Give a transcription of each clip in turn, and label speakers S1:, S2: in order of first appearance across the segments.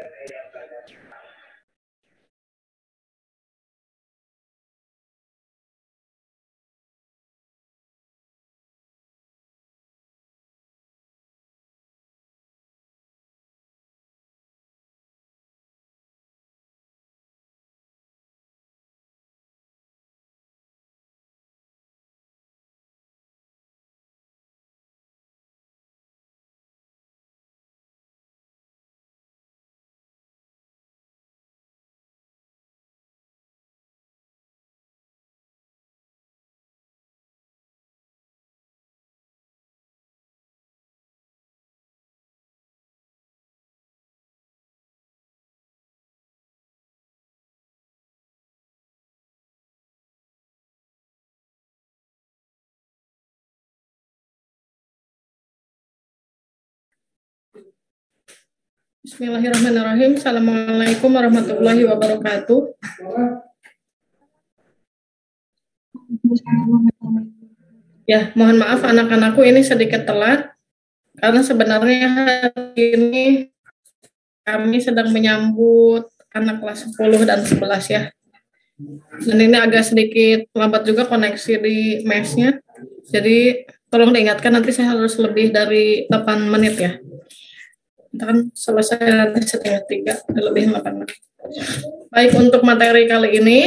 S1: Yeah, yeah, yeah. Bismillahirrahmanirrahim. Assalamualaikum warahmatullahi wabarakatuh. Ya, mohon maaf anak-anakku ini sedikit telat karena sebenarnya hari ini kami sedang menyambut anak kelas 10 dan 11 ya. Dan ini agak sedikit lambat juga koneksi di mesnya. Jadi tolong diingatkan nanti saya harus lebih dari 8 menit ya kan selesai nanti setengah tiga lebih delapan menit. Baik untuk materi kali ini,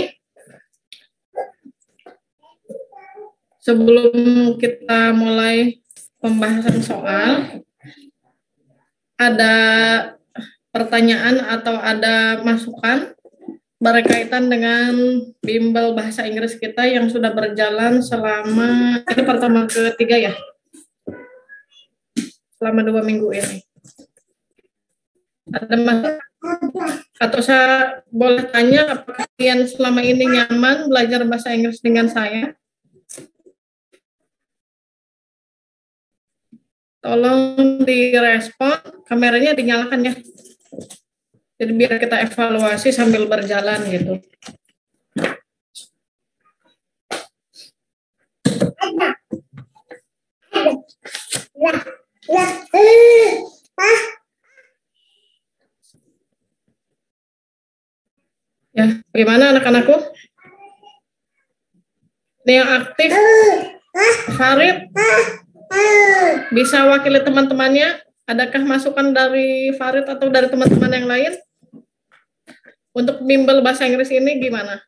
S1: sebelum kita mulai pembahasan soal, ada pertanyaan atau ada masukan berkaitan dengan bimbel bahasa Inggris kita yang sudah berjalan selama ini pertama ketiga ya selama dua minggu ini ada mas atau saya boleh tanya apakah kalian selama ini nyaman belajar bahasa Inggris dengan saya? Tolong direspon, kameranya dinyalakan ya. Jadi biar kita evaluasi sambil berjalan gitu. Ya, bagaimana anak-anakku? Ini yang aktif, Farid, bisa wakili teman-temannya? Adakah masukan dari Farid atau dari teman-teman yang lain? Untuk bimbel bahasa Inggris ini gimana?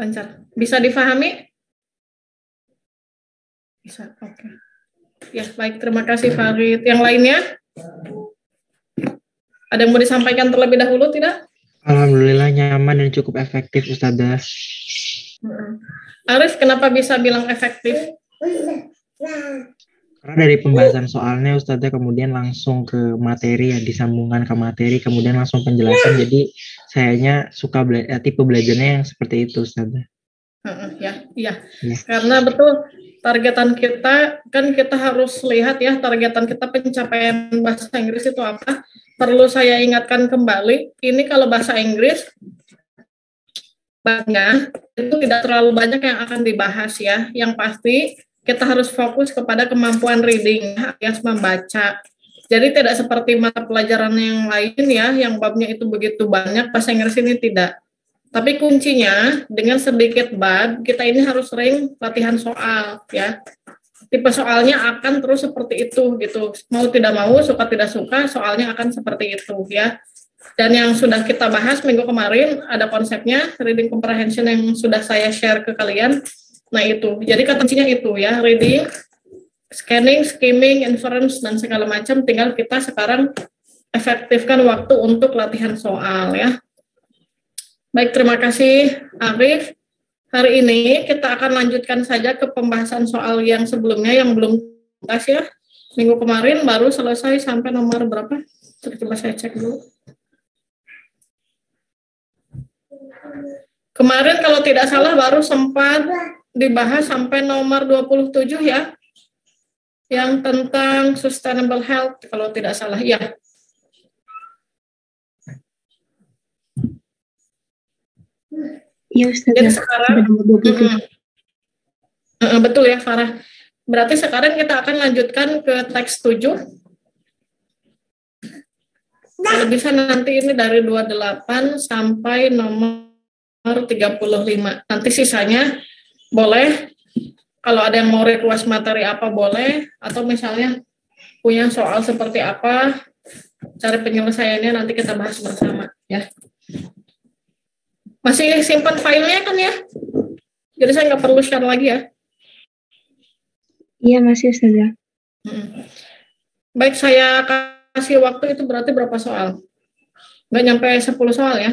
S1: Lancar. Bisa difahami? Bisa, oke. Okay. Ya, baik. Terima kasih Farid. Yang lainnya? Ada yang mau disampaikan terlebih dahulu, tidak?
S2: Alhamdulillah nyaman dan cukup efektif, Ustazah.
S1: Arif, kenapa bisa bilang efektif?
S2: Karena dari pembahasan soalnya Ustazah kemudian langsung ke materi ya, disambungkan ke materi, kemudian langsung penjelasan. Jadi sayanya suka bela eh, tipe belajarnya yang seperti itu Ustazah.
S1: Ya, iya. Ya. Karena betul targetan kita kan kita harus lihat ya targetan kita pencapaian bahasa Inggris itu apa. Perlu saya ingatkan kembali, ini kalau bahasa Inggris banyak itu tidak terlalu banyak yang akan dibahas ya. Yang pasti kita harus fokus kepada kemampuan reading alias membaca. Jadi tidak seperti mata pelajaran yang lain ya, yang babnya itu begitu banyak, bahasa Inggris ini tidak. Tapi kuncinya dengan sedikit bab kita ini harus sering latihan soal ya. Tipe soalnya akan terus seperti itu gitu. Mau tidak mau, suka tidak suka, soalnya akan seperti itu ya. Dan yang sudah kita bahas minggu kemarin ada konsepnya reading comprehension yang sudah saya share ke kalian. Nah itu, jadi kuncinya itu ya, reading, scanning, skimming, inference dan segala macam. Tinggal kita sekarang efektifkan waktu untuk latihan soal ya. Baik, terima kasih Arif. Hari ini kita akan lanjutkan saja ke pembahasan soal yang sebelumnya yang belum tuntas ya. Minggu kemarin baru selesai sampai nomor berapa? Coba saya cek dulu. Kemarin kalau tidak salah baru sempat dibahas sampai nomor 27 ya. Yang tentang sustainable health kalau tidak salah. Ya,
S3: Iya Ustaz.
S1: Jadi sekarang, mm, Uh, betul ya Farah. Berarti sekarang kita akan lanjutkan ke teks 7. Kalau bisa nanti ini dari 28 sampai nomor 35. Nanti sisanya boleh kalau ada yang mau request materi apa boleh atau misalnya punya soal seperti apa cara penyelesaiannya nanti kita bahas bersama ya. Masih simpan filenya kan ya? Jadi saya nggak perlu share lagi ya?
S3: Iya masih saja.
S1: Hmm. Baik saya kasih waktu itu berarti berapa soal? Nggak nyampe 10 soal ya?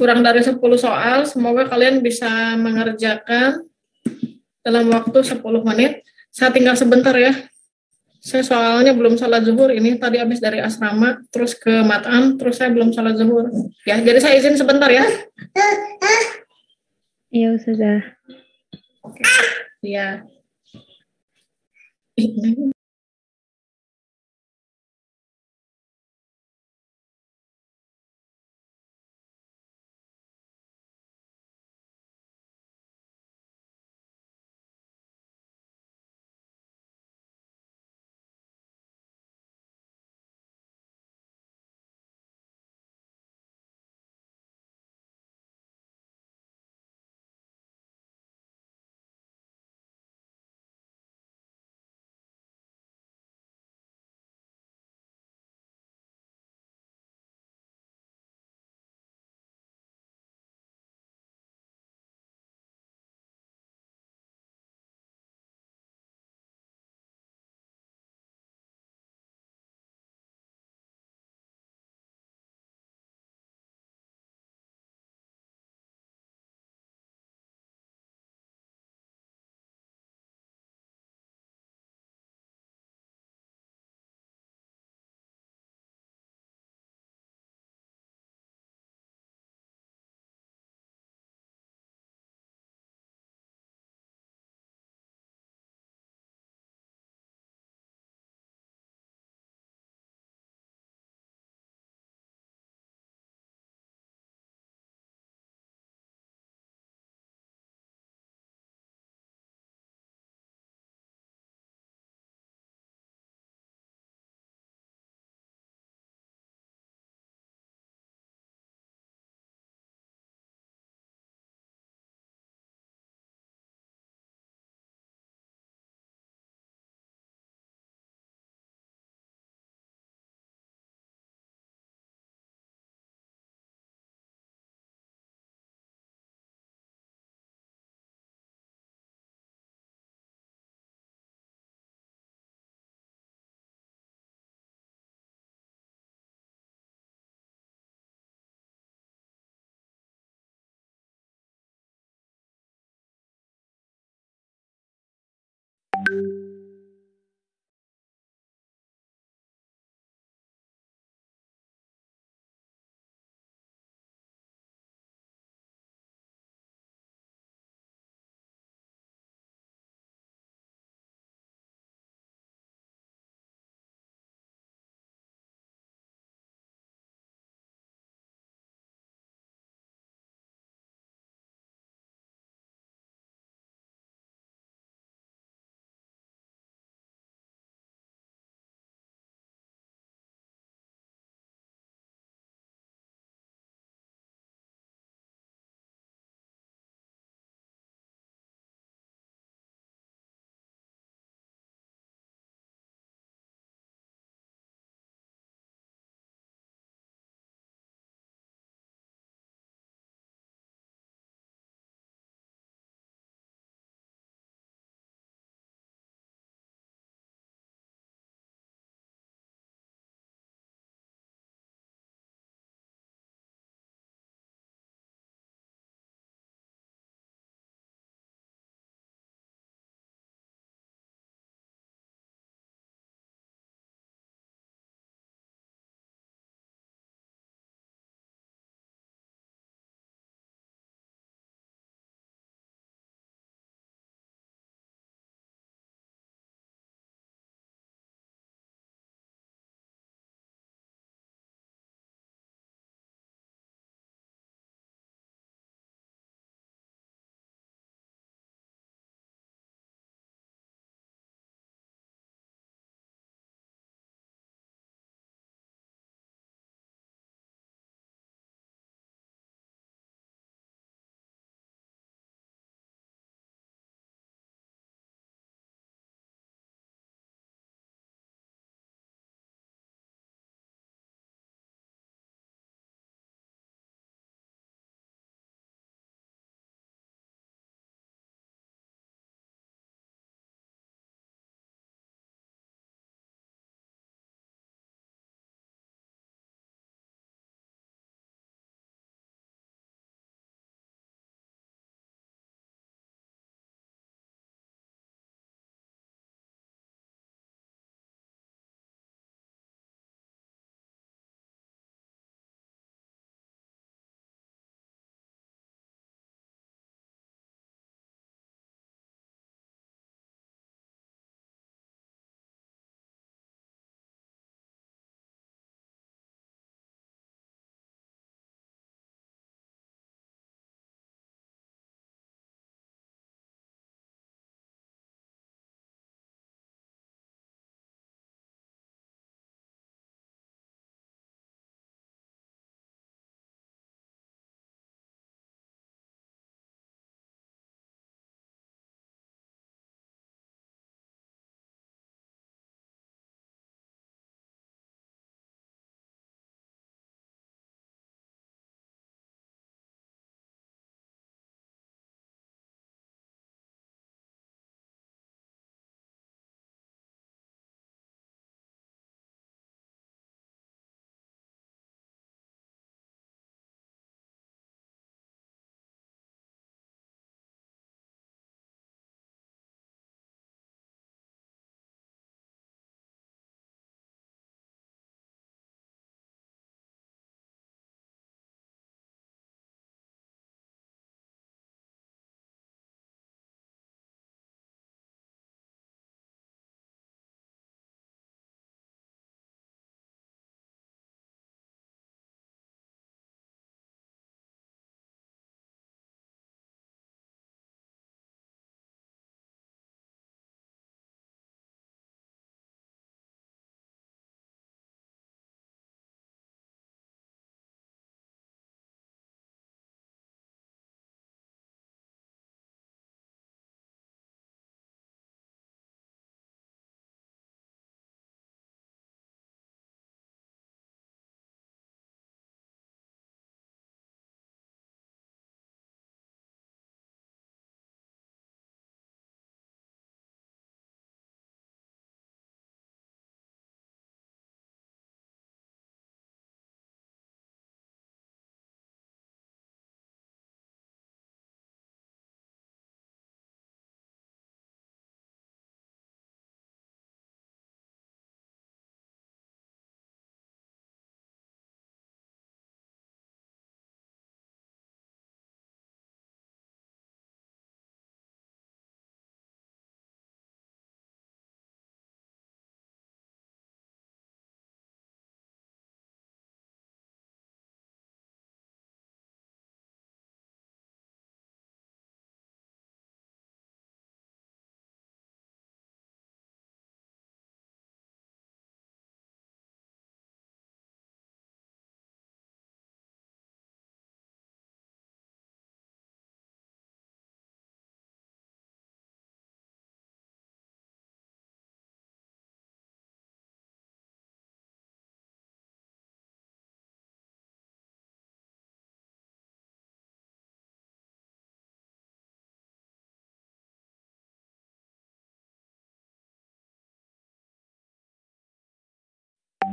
S1: Kurang dari 10 soal, semoga kalian bisa mengerjakan dalam waktu 10 menit. Saya tinggal sebentar ya. Saya soalnya belum salat zuhur ini tadi habis dari asrama terus ke matam terus saya belum salat zuhur. Ya, jadi saya izin sebentar ya.
S3: Iya, Ustazah.
S1: Oke. you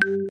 S1: Ya.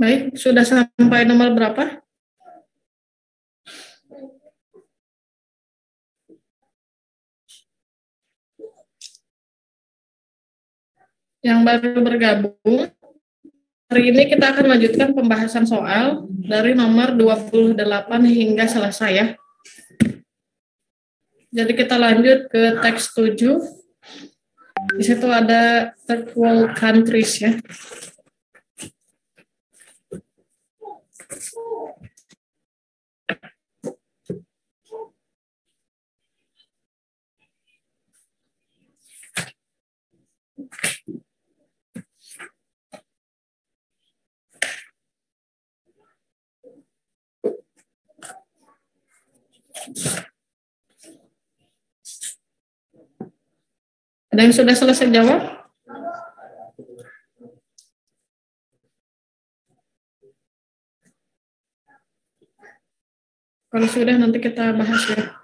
S1: Baik, sudah sampai nomor berapa? Yang baru bergabung, hari ini kita akan lanjutkan pembahasan soal dari nomor 28 hingga selesai ya. Jadi kita lanjut ke teks 7. Di situ ada third world countries ya. Ada yang sudah selesai jawab? Kalau sudah nanti kita bahas ya.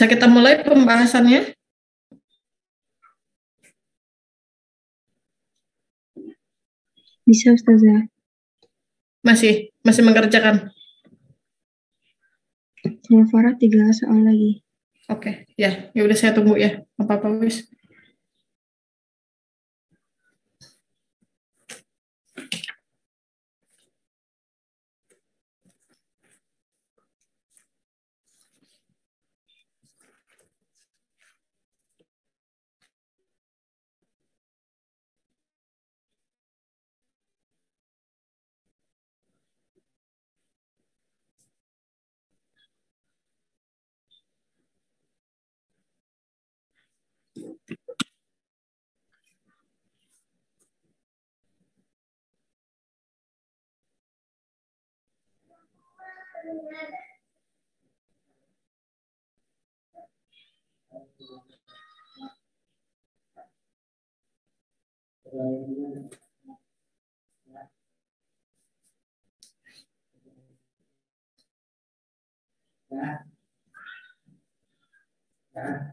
S1: Bisa kita mulai pembahasannya?
S3: Bisa Ustazah.
S1: Masih, masih mengerjakan.
S3: Sama Farah tiga soal lagi.
S1: Oke, ya, ya udah saya tunggu ya. Apa apa wis. Yeah. Yeah.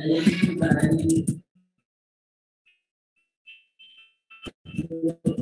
S1: Thank you.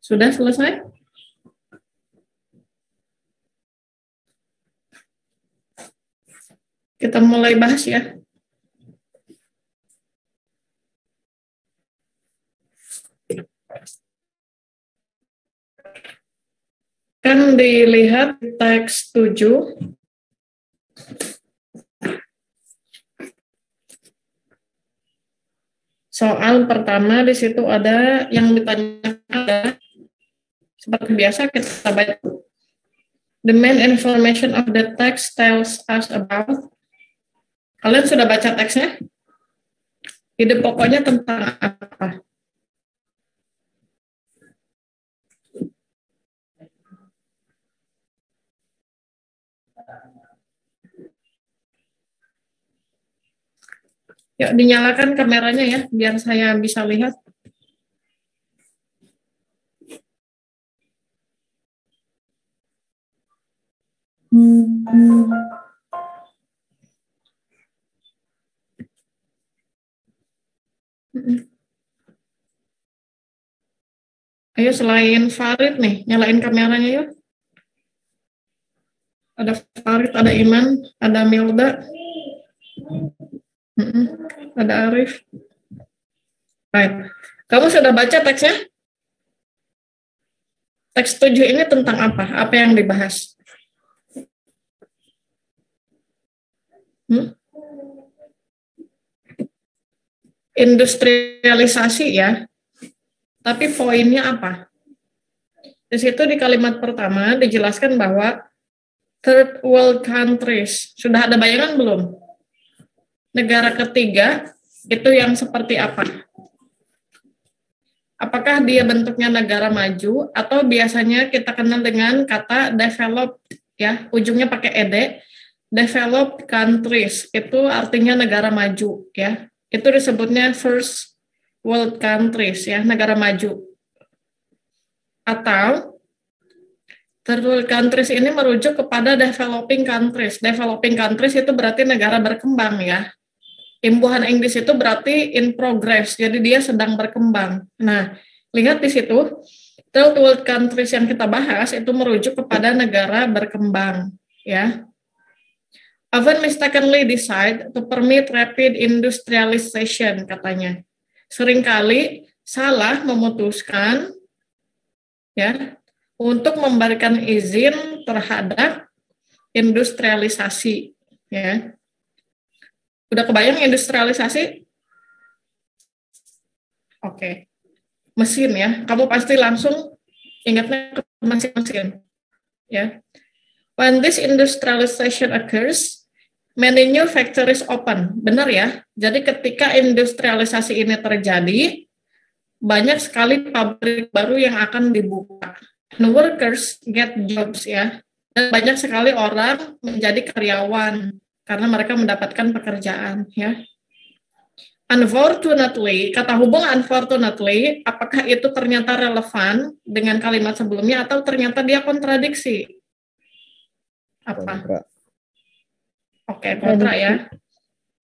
S1: Sudah selesai? Kita mulai bahas ya. Kan dilihat teks 7 Soal pertama di situ ada yang ditanyakan ada seperti biasa kita baca. The main information of the text tells us about. Kalian sudah baca teksnya? Ide pokoknya tentang apa? Yuk dinyalakan kameranya ya, biar saya bisa lihat. Ayo selain Farid nih, nyalain kameranya yuk. Ada Farid, ada Iman, ada Milda. Mm-mm. Ada Arif. Baik. Kamu sudah baca teksnya? Teks 7 ini tentang apa? Apa yang dibahas? Hmm? Industrialisasi ya. Tapi poinnya apa? Di situ di kalimat pertama dijelaskan bahwa third world countries, sudah ada bayangan belum? Negara ketiga itu yang seperti apa? Apakah dia bentuknya negara maju atau biasanya kita kenal dengan kata developed ya, ujungnya pakai ed. Developed countries itu artinya negara maju ya. Itu disebutnya first world countries ya, negara maju. Atau third world countries ini merujuk kepada developing countries. Developing countries itu berarti negara berkembang ya. Imbuhan Inggris itu berarti in progress, jadi dia sedang berkembang. Nah, lihat di situ, third world countries yang kita bahas itu merujuk kepada negara berkembang, ya. Often mistakenly decide to permit rapid industrialization, katanya. Seringkali salah memutuskan ya untuk memberikan izin terhadap industrialisasi ya Udah kebayang industrialisasi? Oke. Mesin ya. Kamu pasti langsung ingatnya ke mesin-mesin. Ya. When this industrialization occurs, many new factories open. Benar ya? Jadi ketika industrialisasi ini terjadi, banyak sekali pabrik baru yang akan dibuka. And workers get jobs ya. Dan banyak sekali orang menjadi karyawan karena mereka mendapatkan pekerjaan ya. Unfortunately, kata hubung unfortunately, apakah itu ternyata relevan dengan kalimat sebelumnya atau ternyata dia kontradiksi? Apa? Kontra. Oke, kontra ya.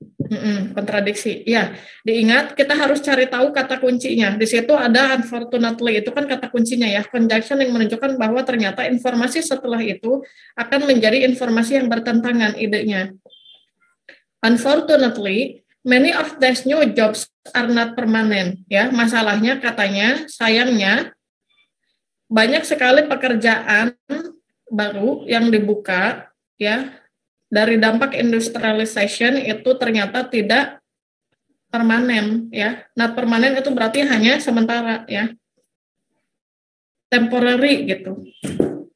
S1: Mm-mm, kontradiksi. Ya, diingat kita harus cari tahu kata kuncinya. Di situ ada unfortunately itu kan kata kuncinya ya, conjunction yang menunjukkan bahwa ternyata informasi setelah itu akan menjadi informasi yang bertentangan idenya. Unfortunately, many of these new jobs are not permanent. Ya, masalahnya katanya, sayangnya banyak sekali pekerjaan baru yang dibuka ya dari dampak industrialization itu ternyata tidak permanen ya. Not permanen itu berarti hanya sementara ya. Temporary gitu.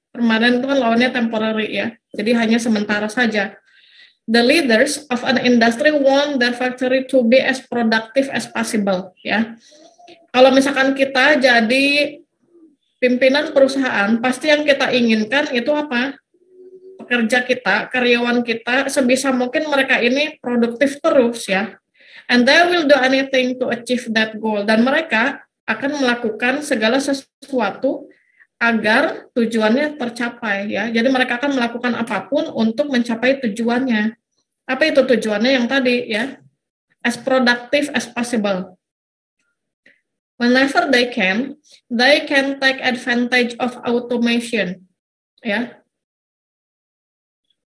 S1: Permanen itu kan lawannya temporary ya. Jadi hanya sementara saja the leaders of an industry want their factory to be as productive as possible ya. Kalau misalkan kita jadi pimpinan perusahaan, pasti yang kita inginkan itu apa? Pekerja kita, karyawan kita sebisa mungkin mereka ini produktif terus ya. And they will do anything to achieve that goal dan mereka akan melakukan segala sesuatu agar tujuannya tercapai ya. Jadi mereka akan melakukan apa pun untuk mencapai tujuannya. Apa itu tujuannya yang tadi ya? As productive as possible. Whenever they can, they can take advantage of automation. Ya.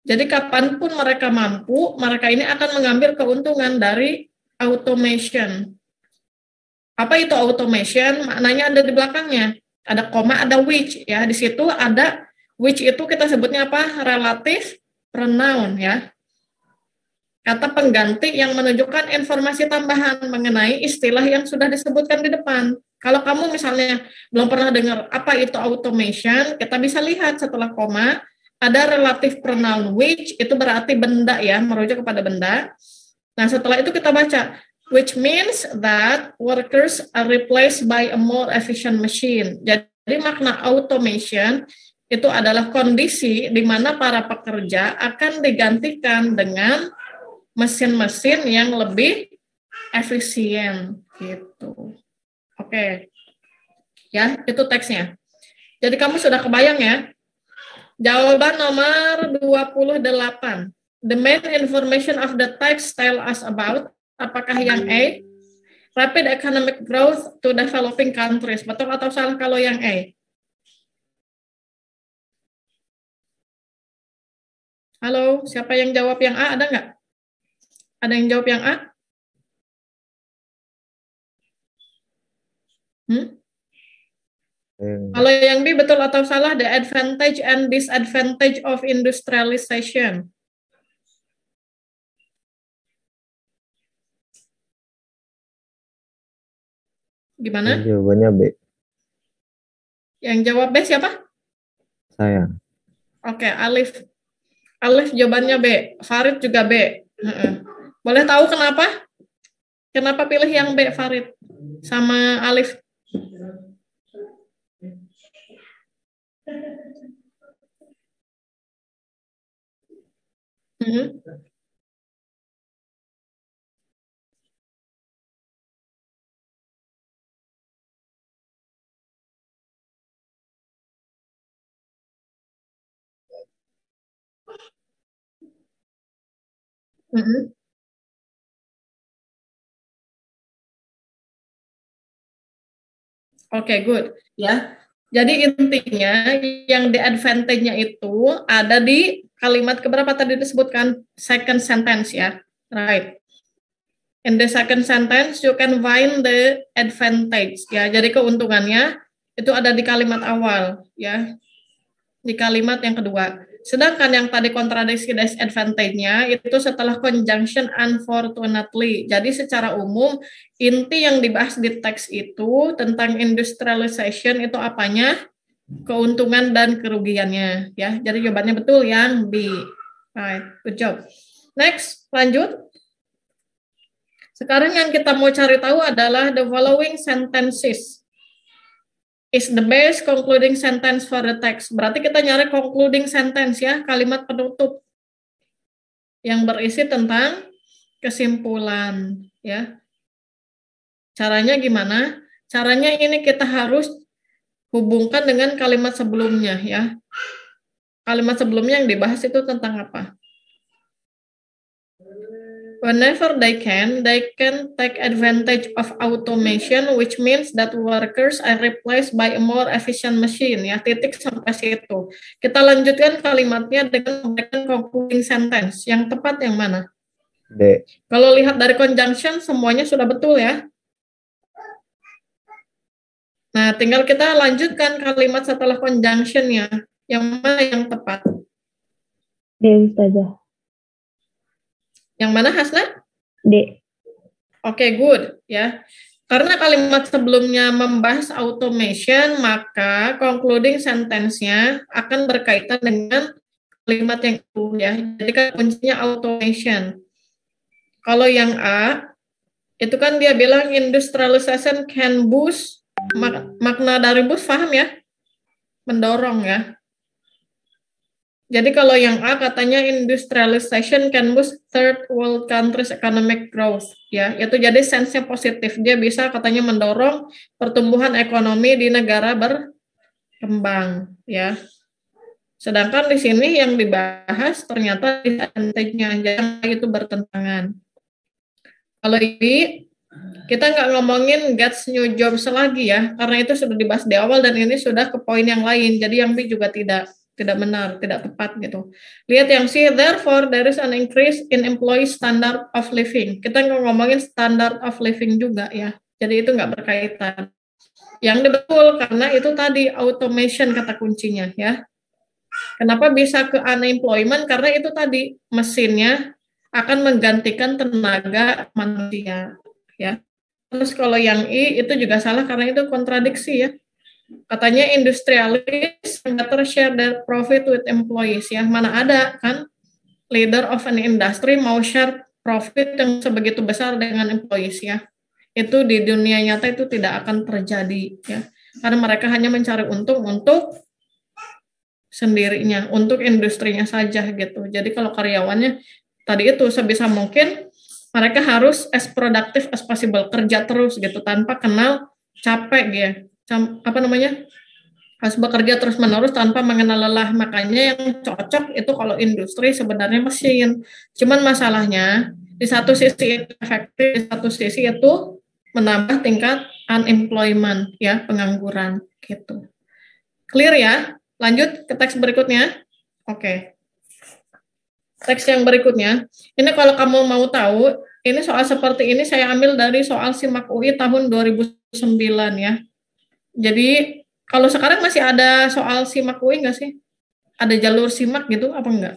S1: Jadi kapan pun mereka mampu, mereka ini akan mengambil keuntungan dari automation. Apa itu automation? Maknanya ada di belakangnya ada koma, ada which ya. Di situ ada which itu kita sebutnya apa? Relatif pronoun ya. Kata pengganti yang menunjukkan informasi tambahan mengenai istilah yang sudah disebutkan di depan. Kalau kamu misalnya belum pernah dengar apa itu automation, kita bisa lihat setelah koma ada relatif pronoun which itu berarti benda ya, merujuk kepada benda. Nah, setelah itu kita baca which means that workers are replaced by a more efficient machine. Jadi makna automation itu adalah kondisi di mana para pekerja akan digantikan dengan mesin-mesin yang lebih efisien gitu. Oke. Ya, itu teksnya. Jadi kamu sudah kebayang ya? Jawaban nomor 28. The main information of the text tell us about Apakah yang A? Rapid economic growth to developing countries. Betul atau salah kalau yang A? Halo, siapa yang jawab yang A? Ada nggak? Ada yang jawab yang A? Hmm? Kalau yang B betul atau salah, the advantage and disadvantage of industrialization. Gimana?
S4: Jawabannya B.
S1: Yang jawab B siapa?
S4: Saya.
S1: Oke, Alif. Alif jawabannya B. Farid juga B. Boleh tahu kenapa? Kenapa pilih yang B, Farid? Sama Alif? Hmm. Mm-hmm. Oke, good. Ya. Jadi intinya yang di advantage-nya itu ada di kalimat keberapa tadi disebutkan second sentence ya. Right. In the second sentence you can find the advantage ya. Jadi keuntungannya itu ada di kalimat awal ya. Di kalimat yang kedua. Sedangkan yang tadi kontradiksi disadvantage-nya itu setelah conjunction unfortunately. Jadi secara umum inti yang dibahas di teks itu tentang industrialization itu apanya? Keuntungan dan kerugiannya ya. Jadi jawabannya betul yang B. Right, good job. Next, lanjut. Sekarang yang kita mau cari tahu adalah the following sentences is the best concluding sentence for the text. Berarti kita nyari concluding sentence ya, kalimat penutup yang berisi tentang kesimpulan ya. Caranya gimana? Caranya ini kita harus hubungkan dengan kalimat sebelumnya ya. Kalimat sebelumnya yang dibahas itu tentang apa? Whenever they can, they can take advantage of automation, which means that workers are replaced by a more efficient machine. Ya, titik sampai situ. Kita lanjutkan kalimatnya dengan memberikan concluding sentence. Yang tepat yang mana?
S4: D.
S1: Kalau lihat dari conjunction, semuanya sudah betul ya. Nah, tinggal kita lanjutkan kalimat setelah conjunctionnya. Yang mana yang tepat?
S3: D, Ustazah.
S1: Yang mana Hasna?
S3: D.
S1: Oke, okay, good ya. Karena kalimat sebelumnya membahas automation, maka concluding sentence-nya akan berkaitan dengan kalimat yang itu ya. Jadi kan kuncinya automation. Kalau yang A, itu kan dia bilang industrialization can boost, mak makna dari boost paham ya? Mendorong ya. Jadi kalau yang A katanya industrialization can boost third world countries economic growth ya. Itu jadi sense-nya positif. Dia bisa katanya mendorong pertumbuhan ekonomi di negara berkembang ya. Sedangkan di sini yang dibahas ternyata disadvantage-nya jangan itu bertentangan. Kalau ini kita nggak ngomongin gets new jobs lagi ya, karena itu sudah dibahas di awal dan ini sudah ke poin yang lain. Jadi yang B juga tidak tidak benar, tidak tepat gitu. Lihat yang C, therefore there is an increase in employee standard of living. Kita ngomongin standard of living juga ya. Jadi itu nggak berkaitan. Yang betul karena itu tadi automation kata kuncinya ya. Kenapa bisa ke unemployment? Karena itu tadi mesinnya akan menggantikan tenaga manusia ya. Terus kalau yang I itu juga salah karena itu kontradiksi ya katanya industrialis better share their profit with employees ya. Mana ada kan? Leader of an industry mau share profit yang sebegitu besar dengan employees ya. Itu di dunia nyata itu tidak akan terjadi ya. Karena mereka hanya mencari untung untuk sendirinya untuk industrinya saja gitu. Jadi kalau karyawannya tadi itu sebisa mungkin mereka harus as productive as possible kerja terus gitu tanpa kenal capek ya apa namanya harus bekerja terus menerus tanpa mengenal lelah makanya yang cocok itu kalau industri sebenarnya mesin cuman masalahnya di satu sisi efektif di satu sisi itu menambah tingkat unemployment ya pengangguran gitu clear ya lanjut ke teks berikutnya oke okay. teks yang berikutnya. Ini kalau kamu mau tahu, ini soal seperti ini saya ambil dari soal SIMAK UI tahun 2009 ya. Jadi kalau sekarang masih ada soal SIMAK UI nggak sih? Ada jalur SIMAK gitu apa enggak?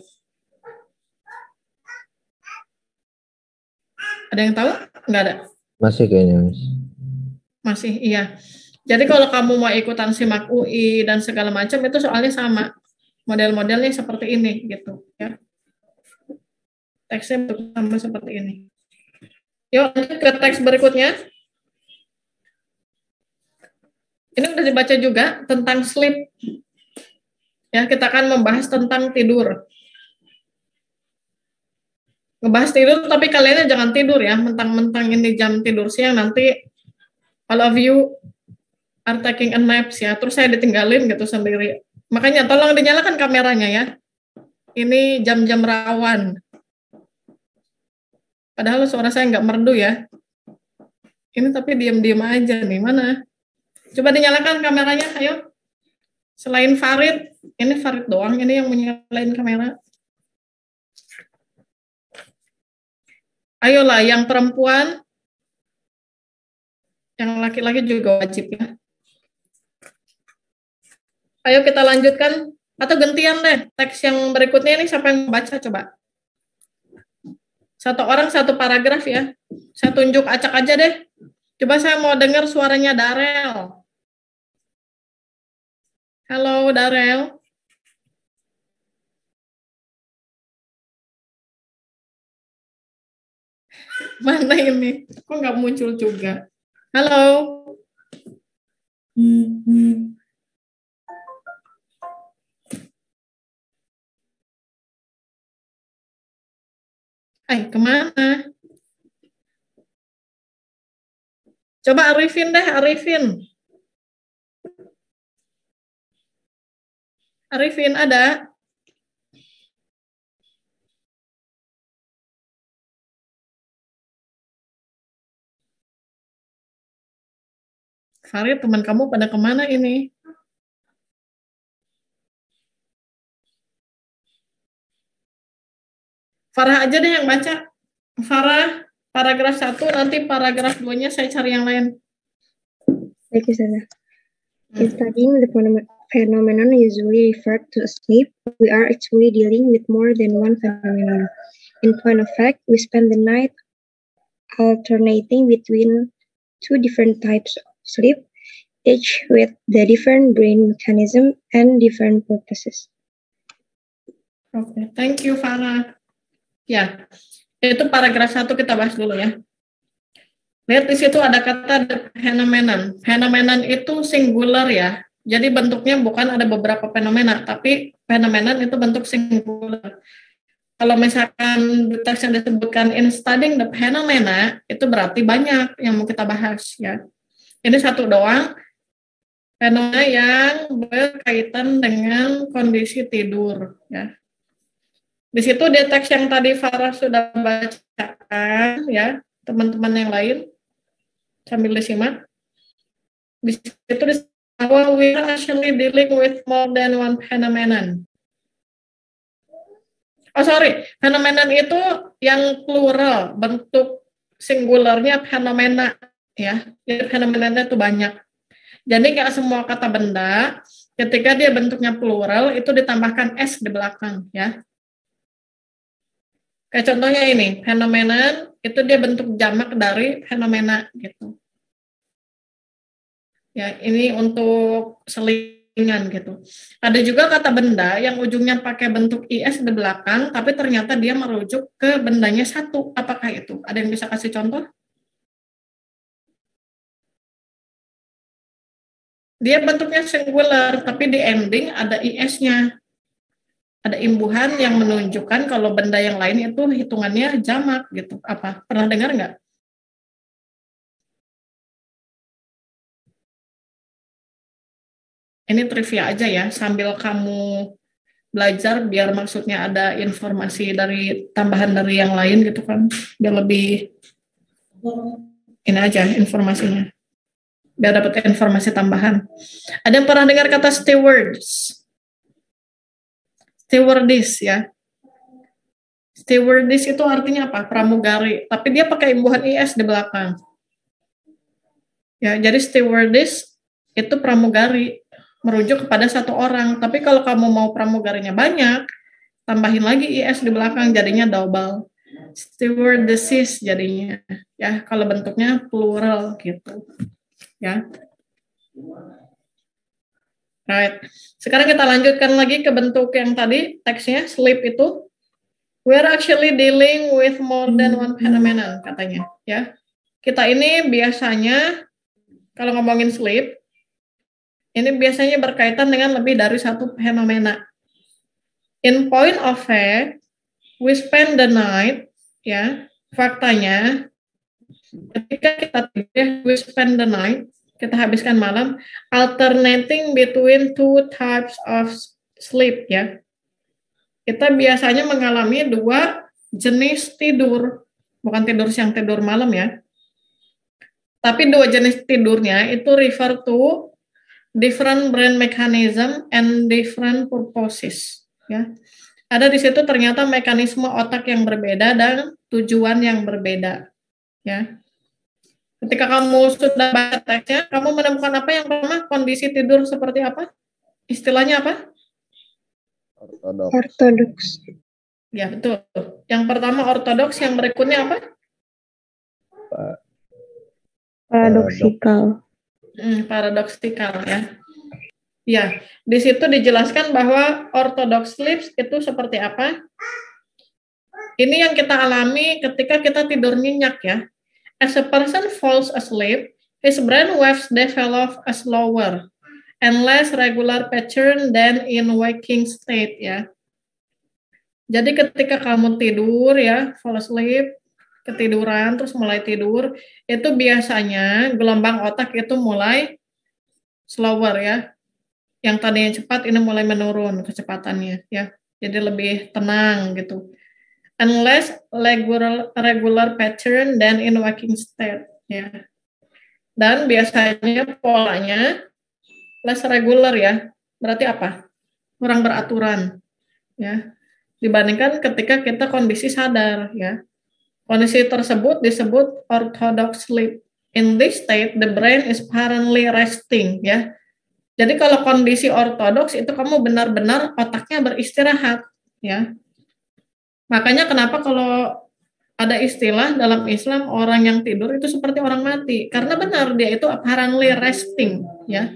S1: Ada yang tahu? Enggak ada.
S4: Masih kayaknya, Miss.
S1: Masih, iya. Jadi kalau kamu mau ikutan SIMAK UI dan segala macam itu soalnya sama. Model-modelnya seperti ini gitu ya. Teksnya sama seperti ini. Yuk lanjut ke teks berikutnya. Ini udah dibaca juga tentang sleep. Ya, kita akan membahas tentang tidur. Ngebahas tidur, tapi kalian jangan tidur ya, mentang-mentang ini jam tidur siang, nanti all of you are taking a nap ya, terus saya ditinggalin gitu sendiri. Makanya tolong dinyalakan kameranya ya. Ini jam-jam rawan. Padahal suara saya nggak merdu ya. Ini tapi diam-diam aja nih, mana? Coba dinyalakan kameranya, ayo. Selain Farid, ini Farid doang, ini yang menyalain kamera. Ayolah, yang perempuan, yang laki-laki juga wajib ya. Ayo kita lanjutkan, atau gantian deh, teks yang berikutnya ini siapa yang baca coba. Satu orang satu paragraf ya. Saya tunjuk acak aja deh. Coba saya mau dengar suaranya Darel. Halo Darel. Mana ini? Kok nggak muncul juga? Halo. Eh, ke mana? Coba Arifin deh, Arifin. Arifin ada? Farid, teman kamu pada ke mana ini? Farah aja deh yang baca. Farah, paragraf satu, nanti paragraf duanya saya cari yang lain.
S3: Thank you, Sarah. In studying the phenomenon usually referred to as sleep, we are actually dealing with more than one phenomenon. In point of fact, we spend the night alternating between two different types of sleep, each with the different brain mechanism and different purposes.
S1: Oke, thank you Farah. Ya, itu paragraf satu kita bahas dulu ya. Lihat di situ ada kata phenomenon. Phenomenon itu singular ya. Jadi bentuknya bukan ada beberapa fenomena, tapi phenomenon itu bentuk singular. Kalau misalkan teks yang disebutkan in studying the phenomena, itu berarti banyak yang mau kita bahas ya. Ini satu doang, fenomena yang berkaitan dengan kondisi tidur ya. Di situ di teks yang tadi Farah sudah bacakan ya, teman-teman yang lain sambil disimak. Di situ bahwa we are actually dealing with more than one phenomenon. Oh sorry, phenomenon itu yang plural, bentuk singularnya fenomena ya. Jadi fenomenanya itu banyak. Jadi nggak semua kata benda ketika dia bentuknya plural itu ditambahkan s di belakang ya. Kayak contohnya ini, fenomena itu dia bentuk jamak dari fenomena gitu. Ya, ini untuk selingan gitu. Ada juga kata benda yang ujungnya pakai bentuk is di belakang, tapi ternyata dia merujuk ke bendanya satu. Apakah itu? Ada yang bisa kasih contoh? Dia bentuknya singular, tapi di ending ada is-nya ada imbuhan yang menunjukkan kalau benda yang lain itu hitungannya jamak gitu. Apa? Pernah dengar nggak? Ini trivia aja ya, sambil kamu belajar biar maksudnya ada informasi dari tambahan dari yang lain gitu kan, biar lebih ini aja informasinya. Biar dapat informasi tambahan. Ada yang pernah dengar kata stewards? stewardess ya. Stewardess itu artinya apa? Pramugari. Tapi dia pakai imbuhan IS di belakang. Ya, jadi stewardess itu pramugari merujuk kepada satu orang. Tapi kalau kamu mau pramugarinya banyak, tambahin lagi IS di belakang jadinya double. Stewardesses jadinya. Ya, kalau bentuknya plural gitu. Ya. Right. Sekarang kita lanjutkan lagi ke bentuk yang tadi teksnya sleep itu we are actually dealing with more than one phenomenon katanya ya kita ini biasanya kalau ngomongin sleep ini biasanya berkaitan dengan lebih dari satu fenomena in point of fact we spend the night ya faktanya ketika kita tidur we spend the night kita habiskan malam alternating between two types of sleep ya kita biasanya mengalami dua jenis tidur, bukan tidur siang, tidur malam ya. Tapi dua jenis tidurnya itu refer to different brain mechanism and different purposes. Ya. Ada di situ ternyata mekanisme otak yang berbeda dan tujuan yang berbeda. Ya. Ketika kamu sudah baca teksnya, kamu menemukan apa yang pertama kondisi tidur seperti apa? Istilahnya apa?
S3: ortodoks. Ortodoks.
S1: Ya, betul. Yang pertama ortodoks, yang berikutnya apa?
S3: Paradoksikal.
S1: Hmm, paradoksikal ya. Ya, di situ dijelaskan bahwa ortodoks sleep itu seperti apa? Ini yang kita alami ketika kita tidur nyenyak ya. As a person falls asleep, his brain waves develop a slower and less regular pattern than in waking state ya. Jadi ketika kamu tidur ya, fall asleep, ketiduran terus mulai tidur, itu biasanya gelombang otak itu mulai slower ya. Yang tadinya cepat ini mulai menurun kecepatannya ya. Jadi lebih tenang gitu. Unless regular regular pattern than in waking state ya. Dan biasanya polanya less regular ya. Berarti apa? Kurang beraturan ya. Dibandingkan ketika kita kondisi sadar ya. Kondisi tersebut disebut orthodox sleep. In this state, the brain is apparently resting ya. Jadi kalau kondisi ortodoks itu kamu benar-benar otaknya beristirahat ya. Makanya kenapa kalau ada istilah dalam Islam orang yang tidur itu seperti orang mati karena benar dia itu apparently resting ya.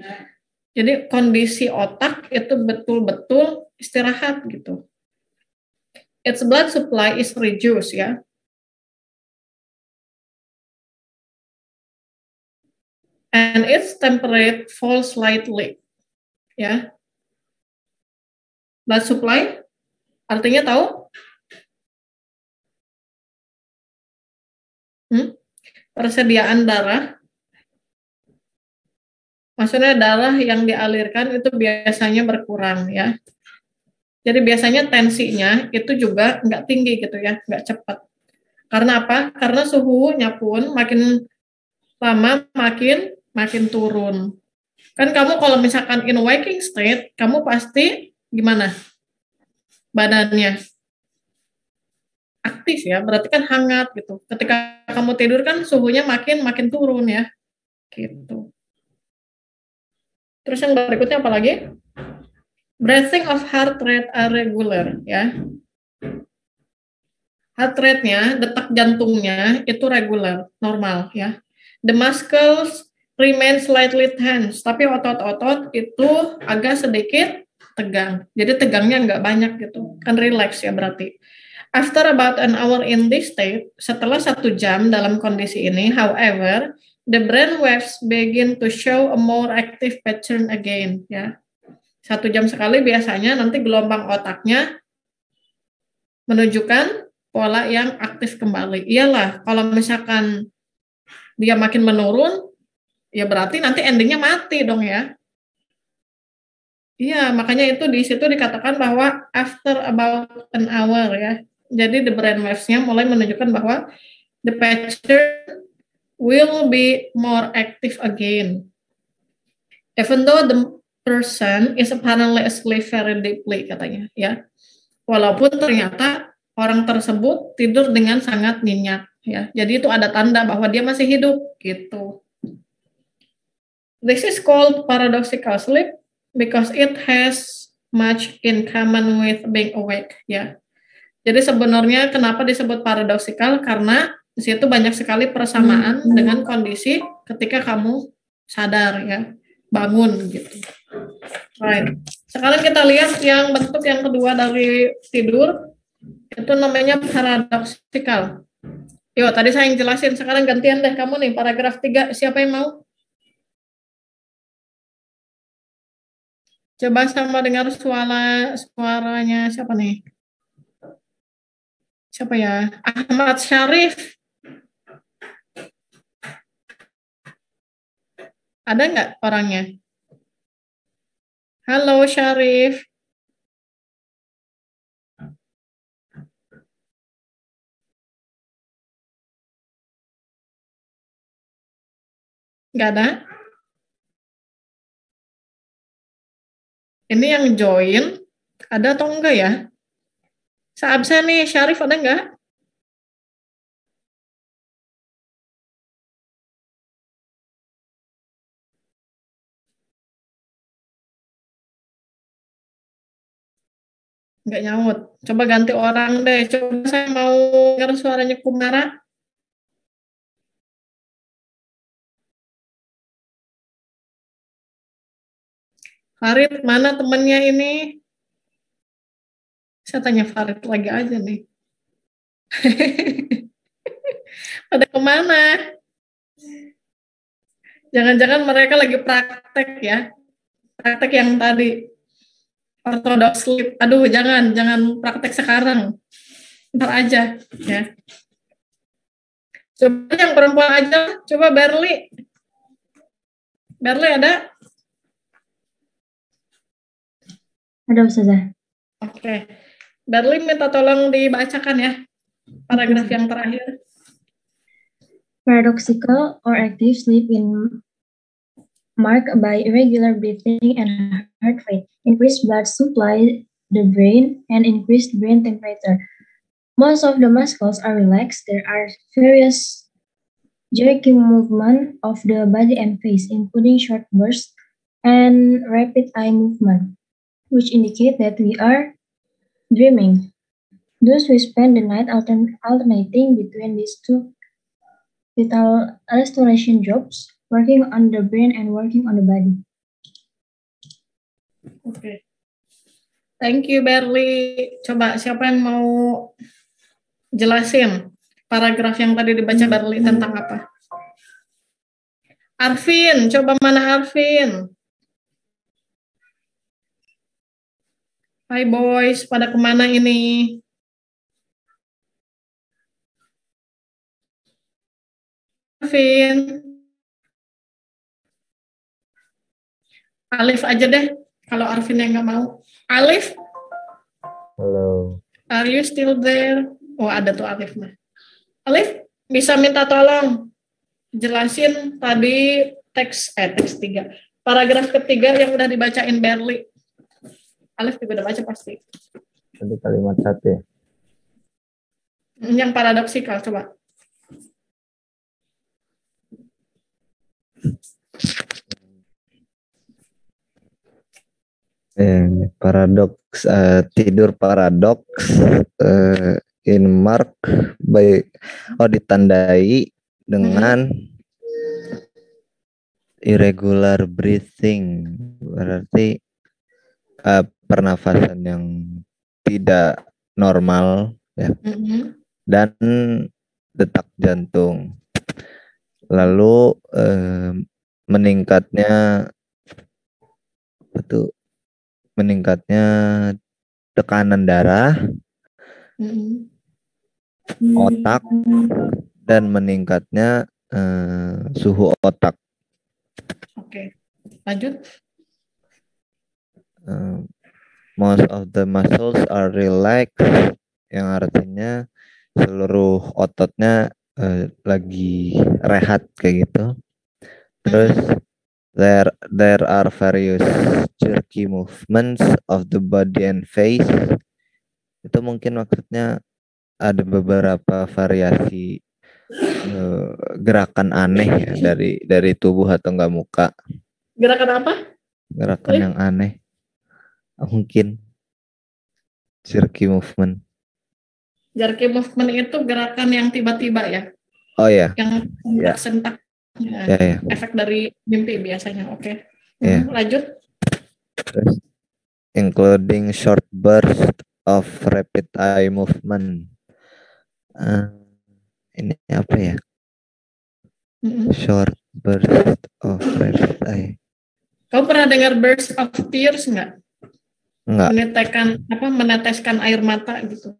S1: Jadi kondisi otak itu betul-betul istirahat gitu. Its blood supply is reduced ya. And its temperature falls slightly. Ya. Blood supply artinya tahu? Hmm? Persediaan darah maksudnya darah yang dialirkan itu biasanya berkurang ya. Jadi biasanya tensinya itu juga nggak tinggi gitu ya, nggak cepat. Karena apa? Karena suhunya pun makin lama makin makin turun. Kan kamu kalau misalkan in waking state, kamu pasti gimana? Badannya aktif ya, berarti kan hangat gitu. Ketika kamu tidur kan suhunya makin makin turun ya. Gitu. Terus yang berikutnya apa lagi? Breathing of heart rate are regular, ya. Heart rate-nya, detak jantungnya itu regular, normal, ya. The muscles remain slightly tense, tapi otot-otot itu agak sedikit tegang. Jadi tegangnya nggak banyak gitu, kan relax ya berarti. After about an hour in this state, setelah satu jam dalam kondisi ini, however, the brain waves begin to show a more active pattern again ya satu jam sekali biasanya nanti gelombang otaknya menunjukkan pola yang aktif kembali iyalah kalau misalkan dia makin menurun ya berarti nanti endingnya mati dong ya Iya, makanya itu di situ dikatakan bahwa after about an hour ya. Jadi the brain waves-nya mulai menunjukkan bahwa the pattern will be more active again. Even though the person is apparently asleep very deeply katanya ya. Walaupun ternyata orang tersebut tidur dengan sangat nyenyak ya. Jadi itu ada tanda bahwa dia masih hidup gitu. This is called paradoxical sleep because it has much in common with being awake ya. Jadi sebenarnya kenapa disebut paradoksikal karena di situ banyak sekali persamaan hmm. dengan kondisi ketika kamu sadar ya, bangun gitu. Right. Sekarang kita lihat yang bentuk yang kedua dari tidur itu namanya paradoksikal. Yo, tadi saya yang jelasin, sekarang gantian deh kamu nih, paragraf 3, siapa yang mau? Coba sama dengar suara suaranya siapa nih? Siapa ya? Ahmad Syarif. Ada nggak orangnya? Halo Syarif. Nggak ada? Ini yang join, ada atau enggak ya? Seabsen nih, Syarif ada enggak? Enggak nyaut. Coba ganti orang deh. Coba saya mau dengar suaranya Kumara. Farid, mana temennya ini? Saya tanya Farid lagi aja nih. Pada ke mana? Jangan-jangan mereka lagi praktek ya. Praktek yang tadi. Orthodox sleep. Aduh, jangan. Jangan praktek sekarang. Ntar aja. ya. Coba yang perempuan aja. Coba Berli. Berli ada?
S5: Ada Ustazah.
S1: Oke. Okay. Minta tolong dibacakan ya paragraf yang terakhir.
S5: Paradoxical or active sleep in marked by irregular breathing and heart rate, increased blood supply the brain, and increased brain temperature. Most of the muscles are relaxed. There are various jerky movement of the body and face, including short bursts and rapid eye movement. Which indicate that we are dreaming. Thus, we spend the night altern alternating between these two vital restoration jobs, working on the brain and working on the body.
S1: Oke. Okay. Thank you, Berli. Coba siapa yang mau jelasin paragraf yang tadi dibaca Berli tentang apa? Arvin, coba mana Arvin? Hai boys, pada ke mana ini? Alvin. Alif aja deh, kalau Arvin yang nggak mau. Alif?
S4: Halo.
S1: Are you still there? Oh, ada tuh Alif mah. Alif, bisa minta tolong jelasin tadi teks eh teks tiga paragraf ketiga yang udah dibacain Berli Alif juga udah baca pasti.
S4: Tadi kalimat satu ya?
S1: Yang paradoksikal, coba.
S4: Eh, paradoks uh, tidur paradoks uh, in mark by oh ditandai dengan irregular breathing berarti uh, pernafasan yang tidak normal ya. Mm-hmm. dan detak jantung. Lalu eh, meningkatnya itu meningkatnya tekanan darah mm-hmm. otak dan meningkatnya eh, suhu otak.
S1: Oke lanjut.
S4: Uh, most of the muscles are relaxed yang artinya seluruh ototnya uh, lagi rehat kayak gitu. Terus there there are various jerky movements of the body and face. Itu mungkin maksudnya ada beberapa variasi eh, gerakan aneh ya dari dari tubuh atau enggak muka.
S1: Gerakan apa?
S4: Gerakan
S1: Eh?
S4: yang aneh. Mungkin circle movement.
S1: Jerky movement itu gerakan yang tiba-tiba ya,
S4: Oh ya,
S1: yang
S4: Ya.
S1: sentak ya,
S4: ya ya.
S1: efek dari mimpi biasanya. Oke.
S4: Ya.
S1: Hmm, Lanjut.
S4: Terus including short burst of rapid eye movement. Eh, ini apa ya?
S1: Mm-mm.
S4: Short burst of rapid eye.
S1: Kamu pernah dengar burst of tears nggak?
S4: Enggak.
S1: Meneteskan apa? Meneteskan air mata gitu.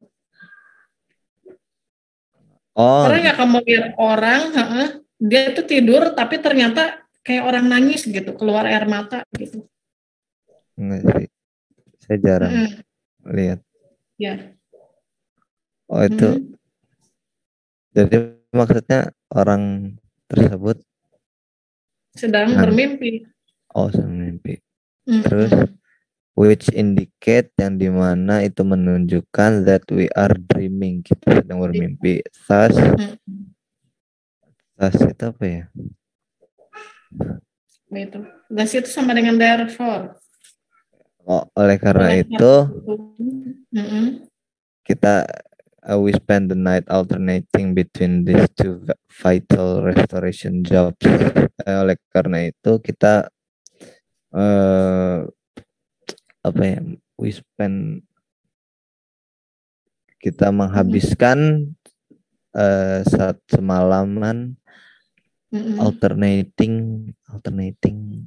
S4: Oh,
S1: Pernah nggak kamu lihat orang, heeh, dia tuh tidur tapi ternyata kayak orang nangis gitu, keluar air mata gitu.
S4: enggak sih. Saya jarang
S1: Mm-mm.
S4: lihat.
S1: Ya.
S4: Oh, itu
S1: Mm.
S4: jadi maksudnya orang tersebut
S1: Sedang
S4: Nah.
S1: bermimpi.
S4: oh sama mimpi.
S1: Mm-mm.
S4: Terus which indicate yang di mana itu menunjukkan that we are dreaming kita sedang bermimpi. Thus, thus itu apa ya?
S1: Gitu. Dan itu sama dengan therefore.
S4: Oh, oleh karena
S1: Oleh
S4: itu
S1: Mm-mm.
S4: kita uh, we spend the night alternating between these two vital restoration jobs. Eh, oleh karena itu kita eh apa ya? We spend kita menghabiskan eh saat semalaman
S1: Mm-mm.
S4: alternating alternating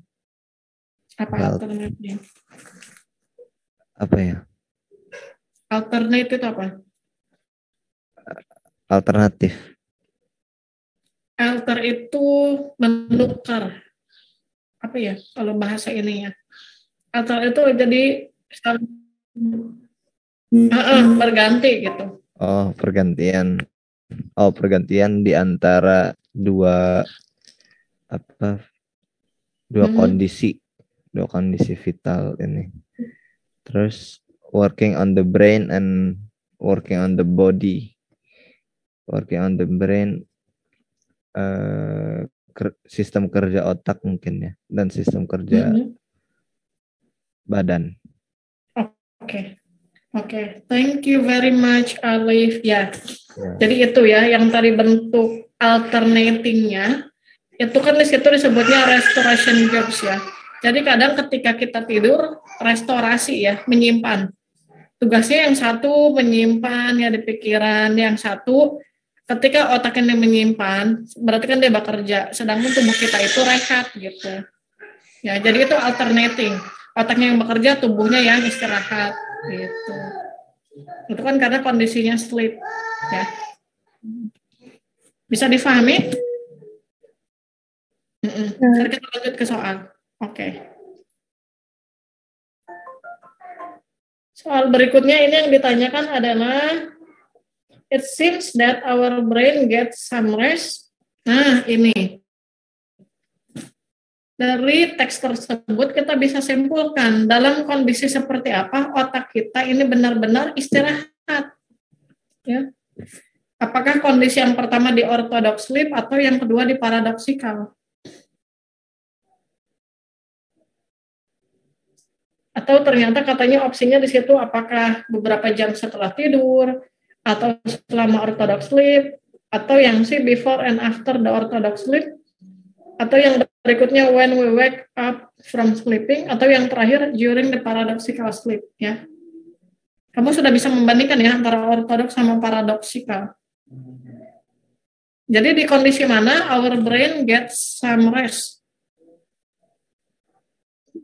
S1: Apa
S4: well.
S1: alternatif?
S4: apa ya?
S1: Alternate itu apa?
S4: Alternatif.
S1: Alter itu menukar. Apa ya kalau bahasa ininya? Alter itu jadi berganti gitu.
S4: Oh, pergantian. Oh, pergantian di antara dua apa? Dua
S1: Mhm.
S4: kondisi, dua kondisi vital ini. Terus working on the brain and working on the body. Working on the brain eh ker- sistem kerja otak mungkin ya dan sistem kerja
S1: Mhm.
S4: Badan.
S1: Oke. Oke, thank you very much Alif. Ya,
S4: Ya.
S1: jadi itu ya yang tadi bentuk alternatingnya itu kan di situ disebutnya restoration jobs ya. Jadi kadang ketika kita tidur restorasi ya, menyimpan. Tugasnya yang satu menyimpan ya di pikiran, yang satu ketika otak ini menyimpan berarti kan dia bekerja, sedangkan tubuh kita itu rehat gitu. Ya, jadi itu alternating. Otaknya yang bekerja, tubuhnya yang istirahat gitu. Itu kan karena kondisinya sleep ya. Bisa difahami? Mm-mm. Sekarang kita lanjut ke soal. Oke. Soal berikutnya ini yang ditanyakan adalah it seems that our brain gets some rest. Nah, ini. Dari teks tersebut kita bisa simpulkan dalam kondisi seperti apa otak kita ini benar-benar istirahat. Ya. Apakah kondisi yang pertama di orthodox sleep atau yang kedua di paradoxical? Atau ternyata katanya opsinya di situ apakah beberapa jam setelah tidur atau selama orthodox sleep atau yang si before and after the orthodox sleep atau yang berikutnya when we wake up from sleeping atau yang terakhir during the paradoxical sleep ya. Kamu sudah bisa membandingkan ya antara orthodox sama paradoxical. Jadi di kondisi mana our brain gets some rest?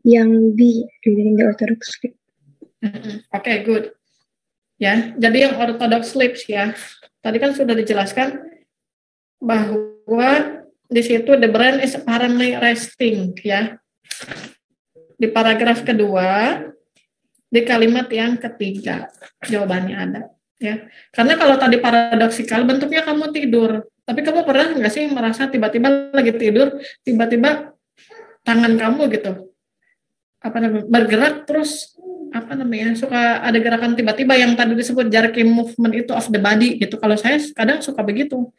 S3: Yang B during the orthodox sleep.
S1: Oke, good. Ya, jadi yang orthodox sleeps ya. Tadi kan sudah dijelaskan bahwa di situ the brain is apparently resting ya. Di paragraf kedua di kalimat yang ketiga jawabannya ada ya. Karena kalau tadi paradoksikal bentuknya kamu tidur, tapi kamu pernah nggak sih merasa tiba-tiba lagi tidur, tiba-tiba tangan kamu gitu apa namanya bergerak terus apa namanya suka ada gerakan tiba-tiba yang tadi disebut jerky movement itu of the body gitu. Kalau saya kadang suka begitu.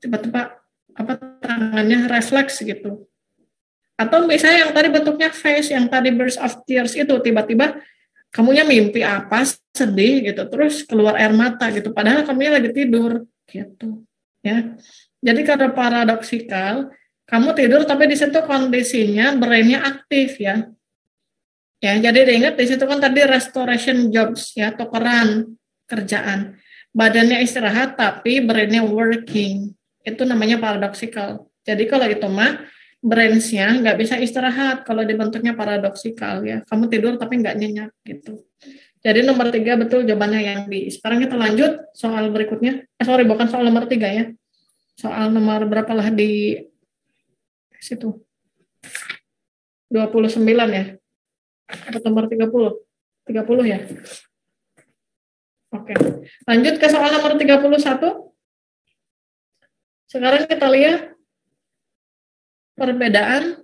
S1: Tiba-tiba apa tangannya refleks gitu. Atau misalnya yang tadi bentuknya face, yang tadi burst of tears itu tiba-tiba kamunya mimpi apa sedih gitu terus keluar air mata gitu padahal kamunya lagi tidur gitu ya. Jadi karena paradoksikal kamu tidur tapi di situ kondisinya brainnya aktif ya. Ya jadi diingat di situ kan tadi restoration jobs ya tukeran kerjaan. Badannya istirahat tapi brainnya working itu namanya paradoksikal jadi kalau itu mah brainsnya nggak bisa istirahat kalau dibentuknya paradoksikal ya. Kamu tidur tapi nggak nyenyak gitu. Jadi nomor tiga betul jawabannya yang B. Sekarang kita lanjut soal berikutnya. Eh, sorry, bukan soal nomor tiga ya. Soal nomor berapa lah di situ. 29 ya. Atau nomor 30? 30 ya. Oke. Lanjut ke soal nomor 31. Sekarang kita lihat perbedaan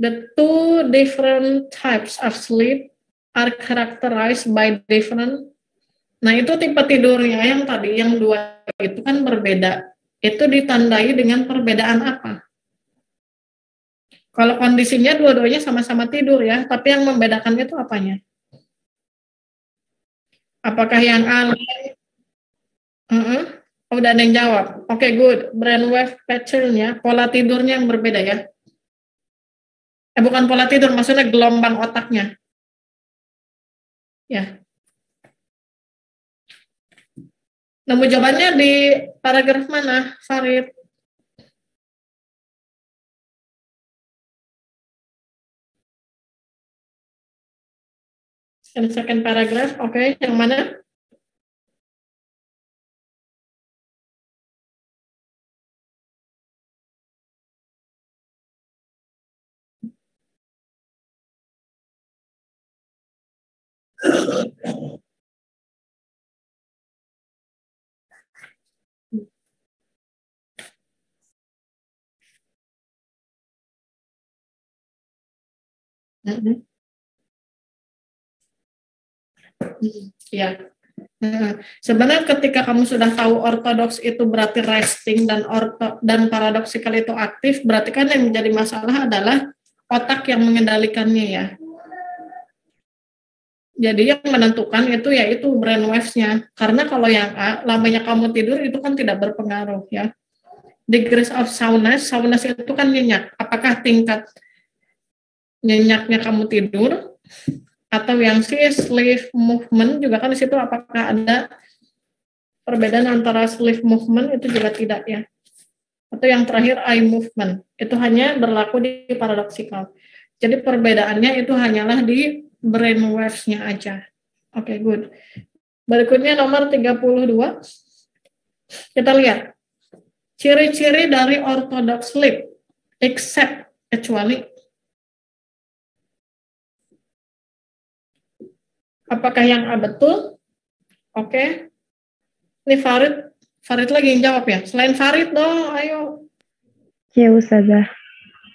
S1: the two different types of sleep are characterized by different. Nah itu tipe tidurnya yang tadi yang dua itu kan berbeda. Itu ditandai dengan perbedaan apa? Kalau kondisinya dua-duanya sama-sama tidur ya tapi yang membedakan itu apanya? Apakah yang A uh -uh. Udah ada yang jawab. Oke, okay, good. Brainwave pattern-nya, pola tidurnya yang berbeda ya. Eh, bukan pola tidur, maksudnya gelombang otaknya. Ya. Nemu jawabannya di paragraf mana, Farid? second paragraph, oke, okay. yang mana? Ya. sebenarnya ketika kamu sudah tahu ortodoks itu berarti resting dan orto dan paradoksikal itu aktif, berarti kan yang menjadi masalah adalah otak yang mengendalikannya ya. Jadi yang menentukan itu yaitu brain waves-nya. Karena kalau yang A, lamanya kamu tidur itu kan tidak berpengaruh ya. Degrees of soundness, soundness itu kan nyenyak. Apakah tingkat nyenyaknya kamu tidur atau yang si sleep movement juga kan di situ apakah ada perbedaan antara sleep movement itu juga tidak ya. Atau yang terakhir eye movement itu hanya berlaku di paradoksikal. Jadi perbedaannya itu hanyalah di brain waves-nya aja. Oke, okay, good. Berikutnya nomor 32. Kita lihat. Ciri-ciri dari orthodox sleep, except, kecuali. Apakah yang A betul? Oke. Okay. Ini Farid. Farid lagi yang jawab ya. Selain Farid dong, ayo.
S3: Ya, Ustazah.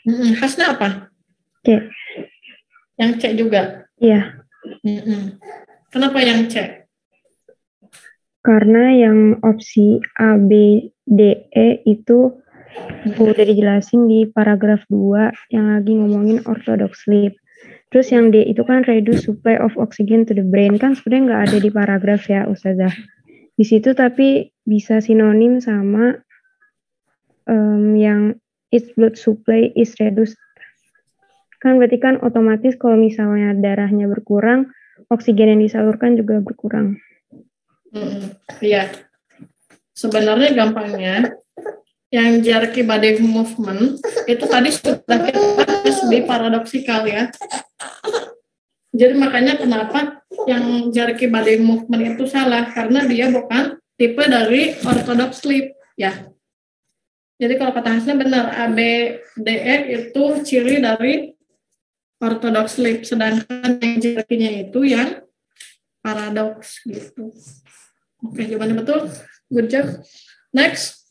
S1: Hmm, Hasna apa?
S3: C.
S1: Yang C juga.
S3: Iya.
S1: Kenapa yang C?
S3: Karena yang opsi A, B, D, E itu udah dijelasin di paragraf 2 yang lagi ngomongin orthodox sleep. Terus yang D itu kan reduce supply of oxygen to the brain kan sebenarnya nggak ada di paragraf ya Ustazah. Di situ tapi bisa sinonim sama um, yang its blood supply is reduced Kan berarti kan otomatis kalau misalnya darahnya berkurang, oksigen yang disalurkan juga berkurang.
S1: Iya. Hmm, Sebenarnya gampangnya, yang jerky body movement itu tadi sudah kita di paradoksikal ya. Jadi makanya kenapa yang jerky body movement itu salah karena dia bukan tipe dari orthodox sleep ya. Jadi kalau kata Hasna benar ABDE itu ciri dari ortodoks sleep, sedangkan yang jerkinya itu yang paradoks gitu. Oke, jawabannya betul. Good job. Next.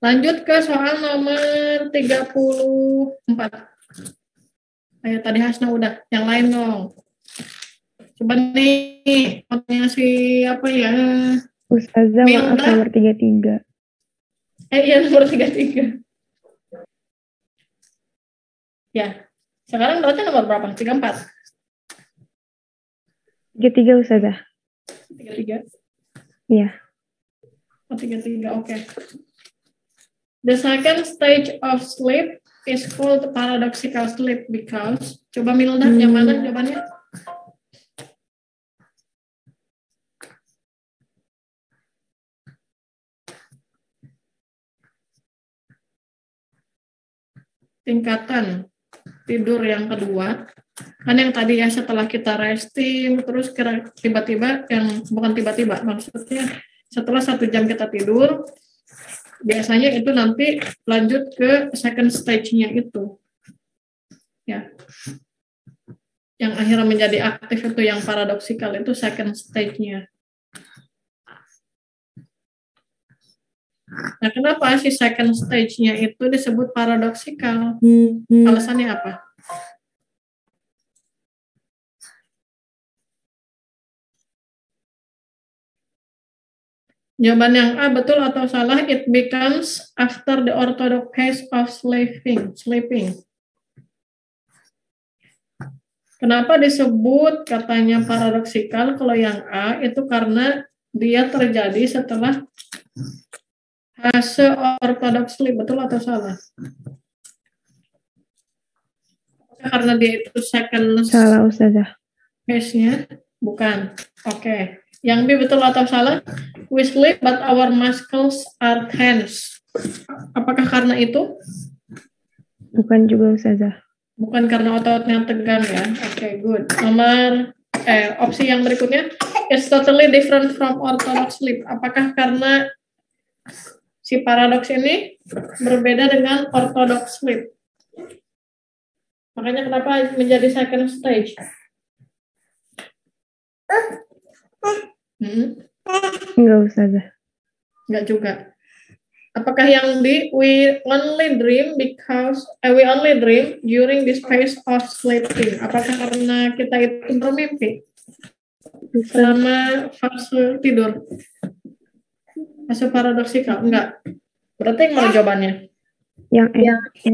S1: Lanjut ke soal nomor 34. Ayo tadi Hasna udah, yang lain dong. Coba nih, fotonya si apa ya?
S6: Ustazah
S1: Milda.
S6: maaf nomor 33.
S1: Eh iya nomor 33. Ya, sekarang berarti nomor berapa? 34?
S6: 33 Ustazah.
S1: 33?
S6: Iya.
S1: Oh, 33, oke. The second stage of sleep is called paradoxical sleep because coba Milda yang mana jawabannya? Tingkatan tidur yang kedua kan yang tadi ya setelah kita resting terus kira tiba-tiba yang bukan tiba-tiba maksudnya setelah satu jam kita tidur biasanya itu nanti lanjut ke second stage-nya itu. Ya. Yang akhirnya menjadi aktif itu yang paradoksikal itu second stage-nya. Nah kenapa si second stage-nya itu disebut paradoksikal alasannya apa Jawaban yang A betul atau salah? It becomes after the orthodox phase of sleeping. Sleeping. Kenapa disebut katanya paradoksikal? Kalau yang A itu karena dia terjadi setelah fase orthodox sleep. Betul atau salah? Karena dia itu second
S6: Salah Ustazah.
S1: phase-nya? Bukan. Oke. Yang B betul atau salah? We sleep but our muscles are tense. Apakah karena itu?
S6: Bukan juga Ustazah.
S1: Bukan karena ototnya tegang ya. Oke, good. Nomor eh opsi yang berikutnya is totally different from orthodox sleep. Apakah karena si paradoks ini berbeda dengan orthodox sleep? Makanya kenapa menjadi second stage? Hmm?
S6: Enggak Ustazah.
S1: Enggak juga. Apakah yang di we only dream because eh, we only dream during this phase of sleeping? Apakah karena kita itu bermimpi selama fase tidur? Fase paradoksikal? Enggak. Berarti yang mana jawabannya?
S6: Yang E.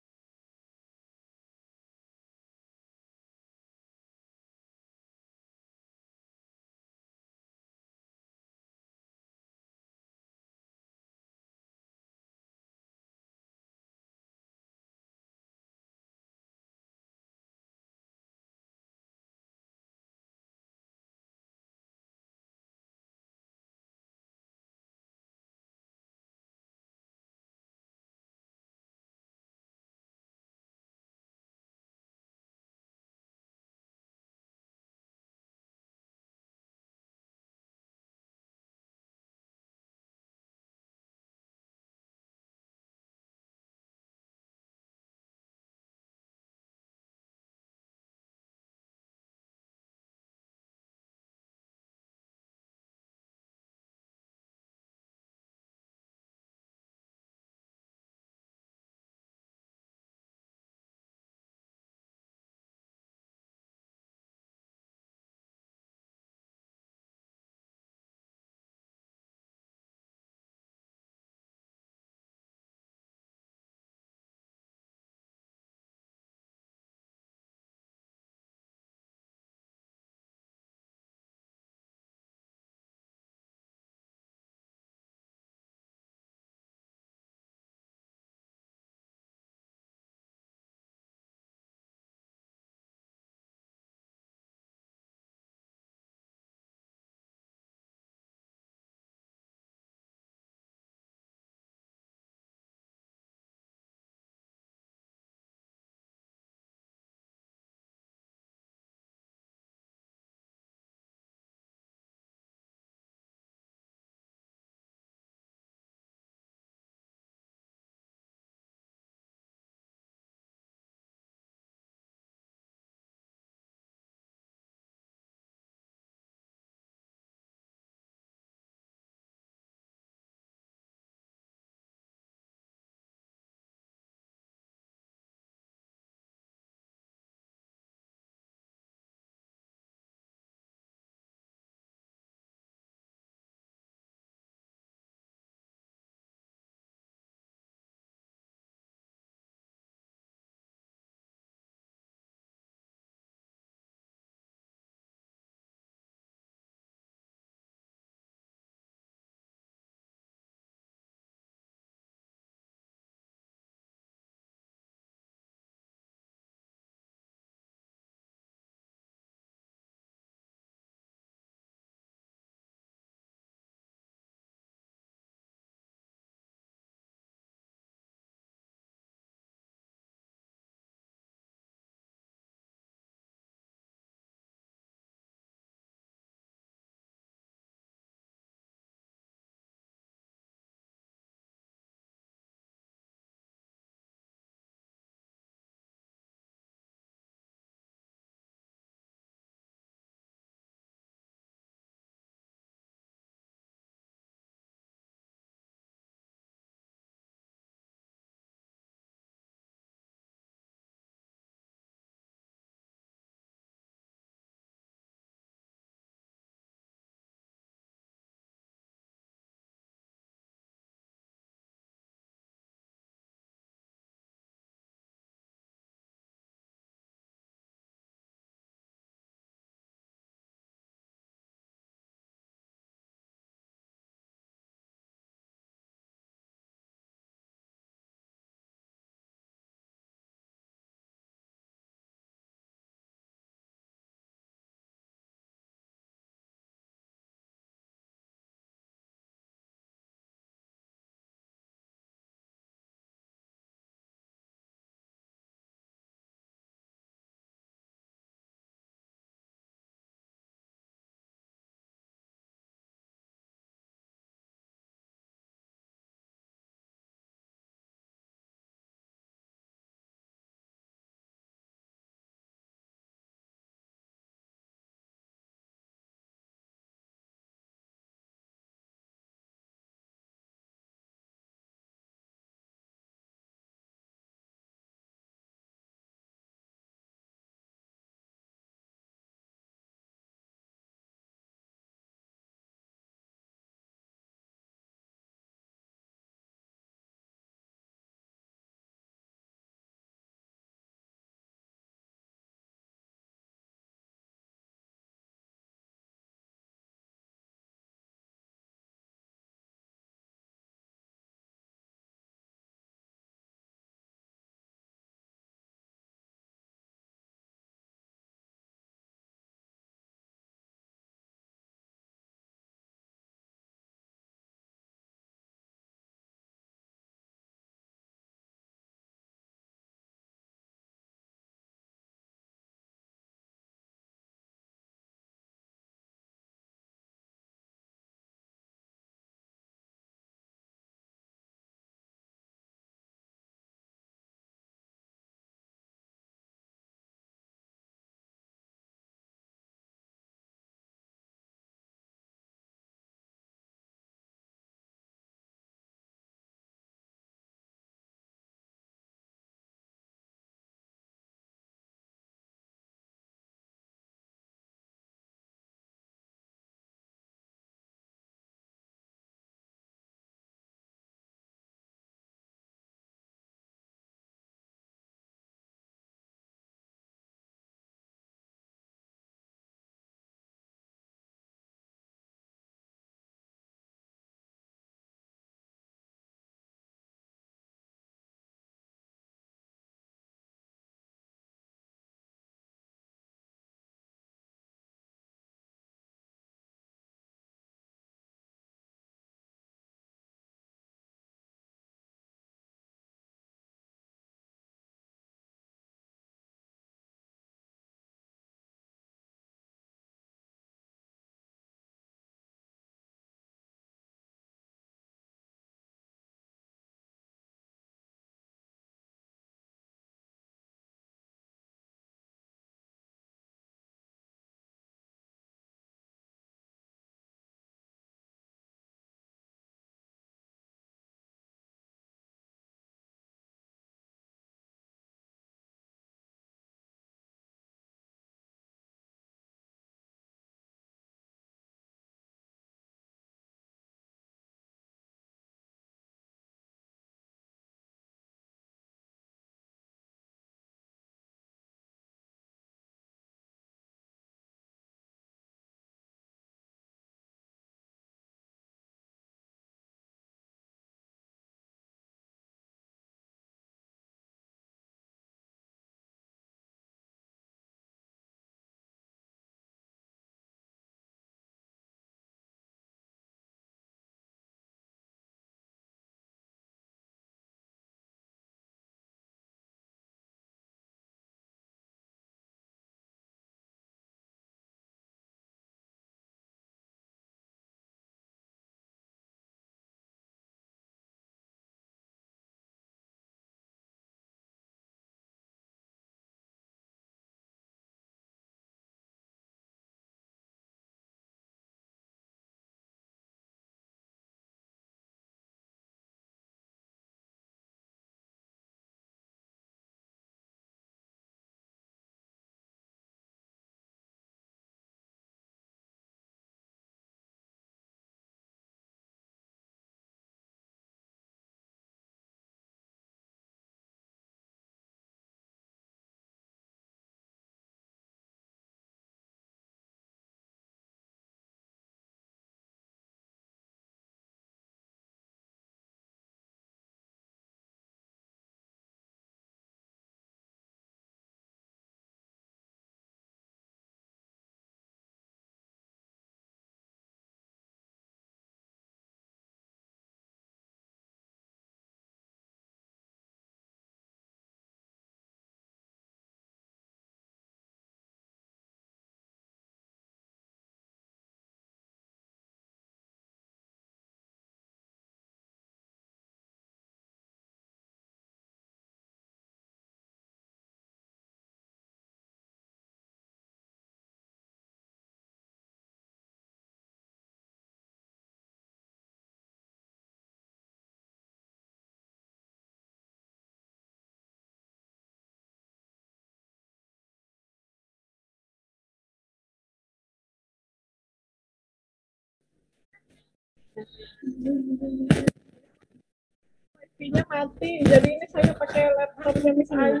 S1: wifi-nya mati. Jadi ini saya pakai laptopnya Miss Ayu.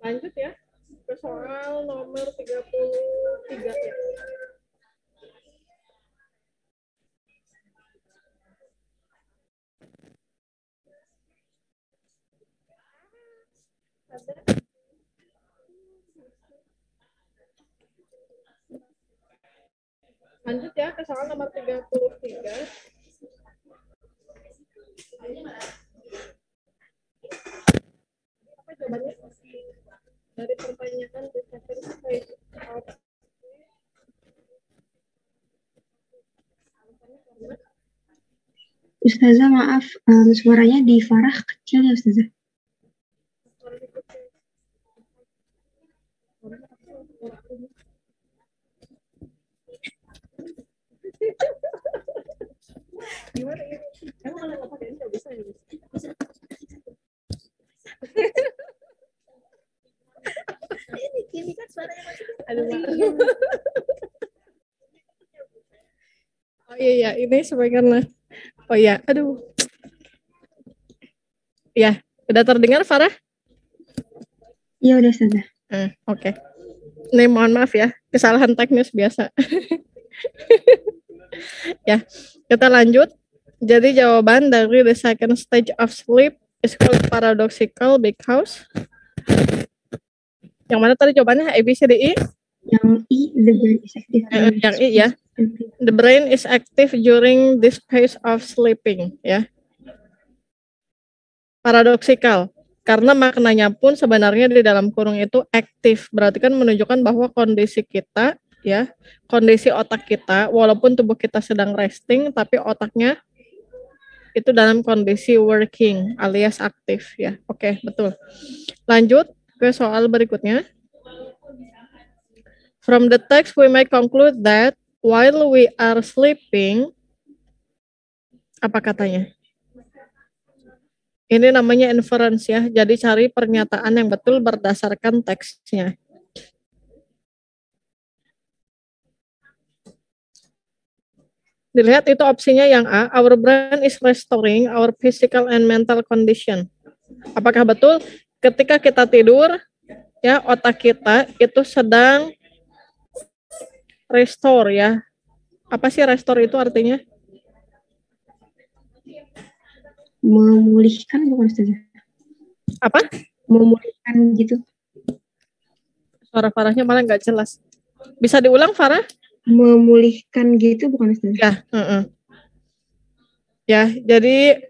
S1: Lanjut ya ke soal nomor 33 ya. Lanjut ya ke soal nomor 33. Apa jawabannya? Dari pertanyaan of
S3: Ustazah maaf, em, suaranya di Farah kecil ya Ustazah.
S1: gimana ini? Emang kalau nggak pakai ini nggak bisa ya? Ini kan suaranya masih Aduh. Oh iya iya, ini karena Oh iya, aduh. Ya, udah terdengar Farah?
S3: Iya udah Ustazah.
S1: Hmm, Oke. Ini mohon maaf ya, kesalahan teknis biasa. ya, kita lanjut. Jadi jawaban dari the second stage of sleep is called paradoxical because yang mana tadi jawabannya A, B, C, D, E?
S3: Yang I, the brain is active.
S1: Eh, yang I ya. The brain is active during this phase of sleeping, ya. Paradoxical, karena maknanya pun sebenarnya di dalam kurung itu aktif, berarti kan menunjukkan bahwa kondisi kita, ya, kondisi otak kita, walaupun tubuh kita sedang resting, tapi otaknya itu dalam kondisi working alias aktif, ya. Oke, betul. Lanjut ke soal berikutnya. From the text, we may conclude that while we are sleeping, apa katanya? Ini namanya inference ya, jadi cari pernyataan yang betul berdasarkan teksnya. Dilihat itu opsinya yang A, our brain is restoring our physical and mental condition. Apakah betul ketika kita tidur, ya otak kita itu sedang restore ya. Apa sih restore itu artinya?
S3: Memulihkan bukan Ustazah?
S1: Apa?
S3: Memulihkan gitu.
S1: Suara Farahnya malah nggak jelas. Bisa diulang Farah?
S3: Memulihkan gitu bukan Ustazah?
S1: Ya, heeh. Ya, jadi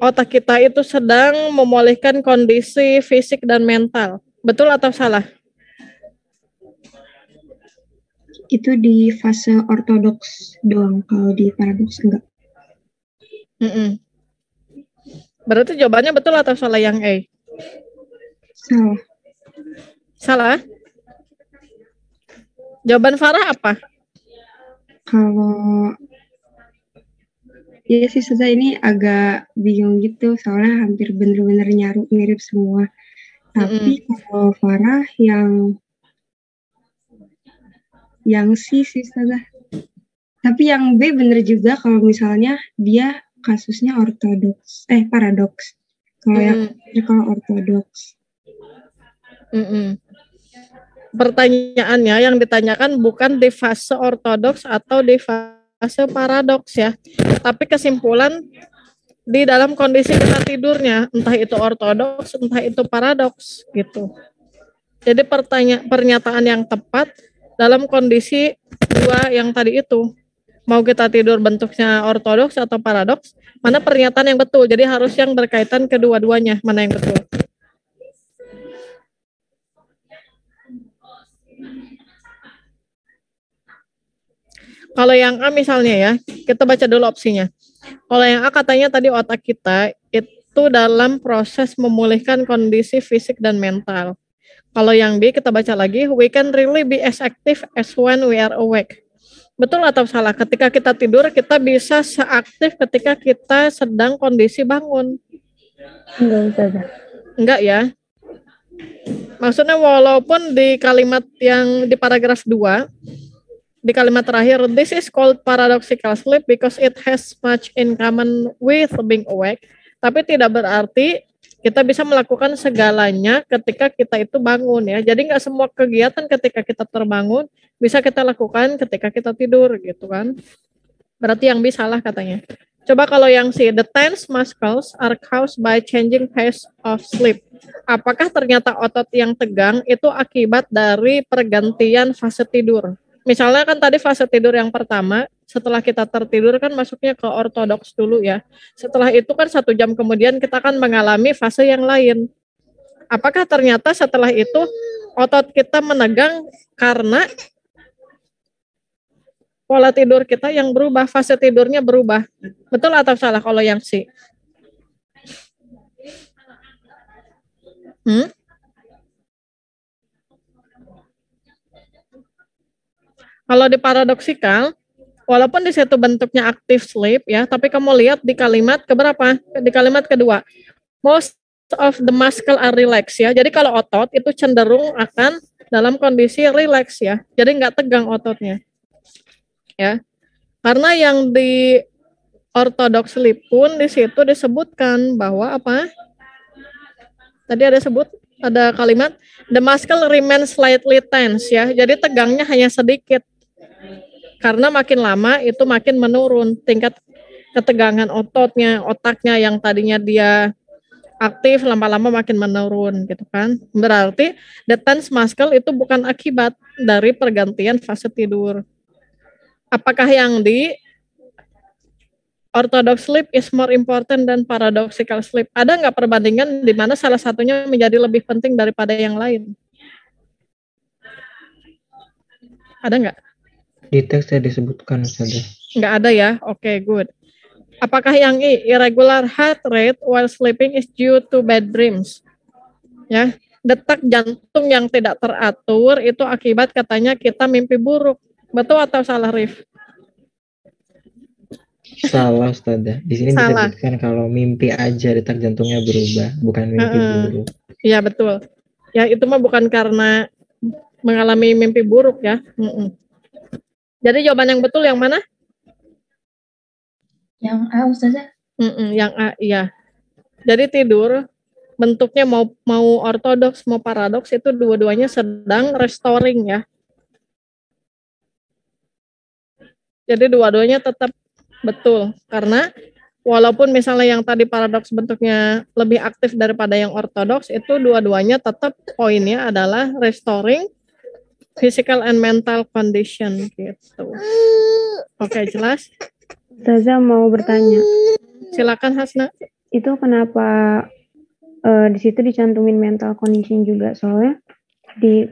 S1: otak kita itu sedang memulihkan kondisi fisik dan mental. Betul atau salah?
S3: Itu di fase ortodoks doang, kalau di paradoks enggak.
S1: Mm-mm. Berarti jawabannya betul atau salah yang A?
S3: Salah.
S1: Salah? Jawaban Farah apa?
S3: Kalau Iya sih Ustazah ini agak bingung gitu soalnya hampir bener-bener nyaru mirip semua. Tapi kalau Farah yang yang C sih Ustazah. Tapi yang B bener juga kalau misalnya dia kasusnya ortodoks, eh paradoks. Kalau yang
S1: Mm,
S3: kalau ortodoks.
S1: mm-mm. Pertanyaannya yang ditanyakan bukan di fase ortodoks atau di fase paradoks ya, tapi kesimpulan di dalam kondisi kita tidurnya, entah itu ortodoks, entah itu paradoks gitu. Jadi pertanya pernyataan yang tepat dalam kondisi dua yang tadi itu. Mau kita tidur bentuknya ortodoks atau paradoks, mana pernyataan yang betul. Jadi harus yang berkaitan kedua-duanya, mana yang betul. Kalau yang A misalnya ya, kita baca dulu opsinya. Kalau yang A katanya tadi otak kita itu dalam proses memulihkan kondisi fisik dan mental. Kalau yang B kita baca lagi, we can really be as active as when we are awake. Betul atau salah? Ketika kita tidur, kita bisa seaktif ketika kita sedang kondisi bangun.
S6: Enggak Ustazah.
S1: Enggak ya? Maksudnya walaupun di kalimat yang di paragraf 2, di kalimat terakhir, this is called paradoxical sleep because it has much in common with being awake. Tapi tidak berarti kita bisa melakukan segalanya ketika kita itu bangun ya. Jadi nggak semua kegiatan ketika kita terbangun bisa kita lakukan ketika kita tidur gitu kan. Berarti yang bisa salah katanya. Coba kalau yang C, the tense muscles are caused by changing phase of sleep. Apakah ternyata otot yang tegang itu akibat dari pergantian fase tidur? Misalnya kan tadi fase tidur yang pertama, setelah kita tertidur kan masuknya ke ortodoks dulu ya. Setelah itu kan satu jam kemudian kita kan mengalami fase yang lain. Apakah ternyata setelah itu otot kita menegang karena pola tidur kita yang berubah, fase tidurnya berubah. Betul atau salah kalau yang C? Hmm? Kalau di paradoksikal, walaupun di situ bentuknya active sleep ya, tapi kamu lihat di kalimat keberapa? Di kalimat kedua. Most of the muscle are relaxed ya. Jadi kalau otot itu cenderung akan dalam kondisi relax ya. Jadi nggak tegang ototnya. Ya. Karena yang di orthodox sleep pun di situ disebutkan bahwa apa? Tadi ada sebut ada kalimat the muscle remains slightly tense ya. Jadi tegangnya hanya sedikit karena makin lama itu makin menurun tingkat ketegangan ototnya, otaknya yang tadinya dia aktif lama-lama makin menurun gitu kan. Berarti the tense muscle itu bukan akibat dari pergantian fase tidur. Apakah yang di orthodox sleep is more important than paradoxical sleep? Ada nggak perbandingan di mana salah satunya menjadi lebih penting daripada yang lain? Ada nggak?
S2: Di teks saya disebutkan saja.
S1: Nggak ada ya? Oke, okay, good. Apakah yang I, irregular heart rate while sleeping is due to bad dreams? Ya, detak jantung yang tidak teratur itu akibat katanya kita mimpi buruk. Betul atau salah, Rif?
S2: Salah, Ustazah. Di sini salah. disebutkan kalau mimpi aja detak jantungnya berubah, bukan mimpi uh, buruk.
S1: Iya, betul. Ya, itu mah bukan karena mengalami mimpi buruk ya. Mm -mm. Jadi jawaban yang betul yang mana?
S5: Yang A, Ustazah.
S1: Mm -mm, yang A, iya. Jadi tidur bentuknya mau mau ortodoks mau paradoks itu dua-duanya sedang restoring ya. Jadi dua-duanya tetap betul karena walaupun misalnya yang tadi paradoks bentuknya lebih aktif daripada yang ortodoks itu dua-duanya tetap poinnya adalah restoring physical and mental condition gitu. Oke, okay, jelas?
S6: Taza mau bertanya.
S1: Silakan Hasna.
S6: Itu kenapa uh, di situ dicantumin mental condition juga soalnya di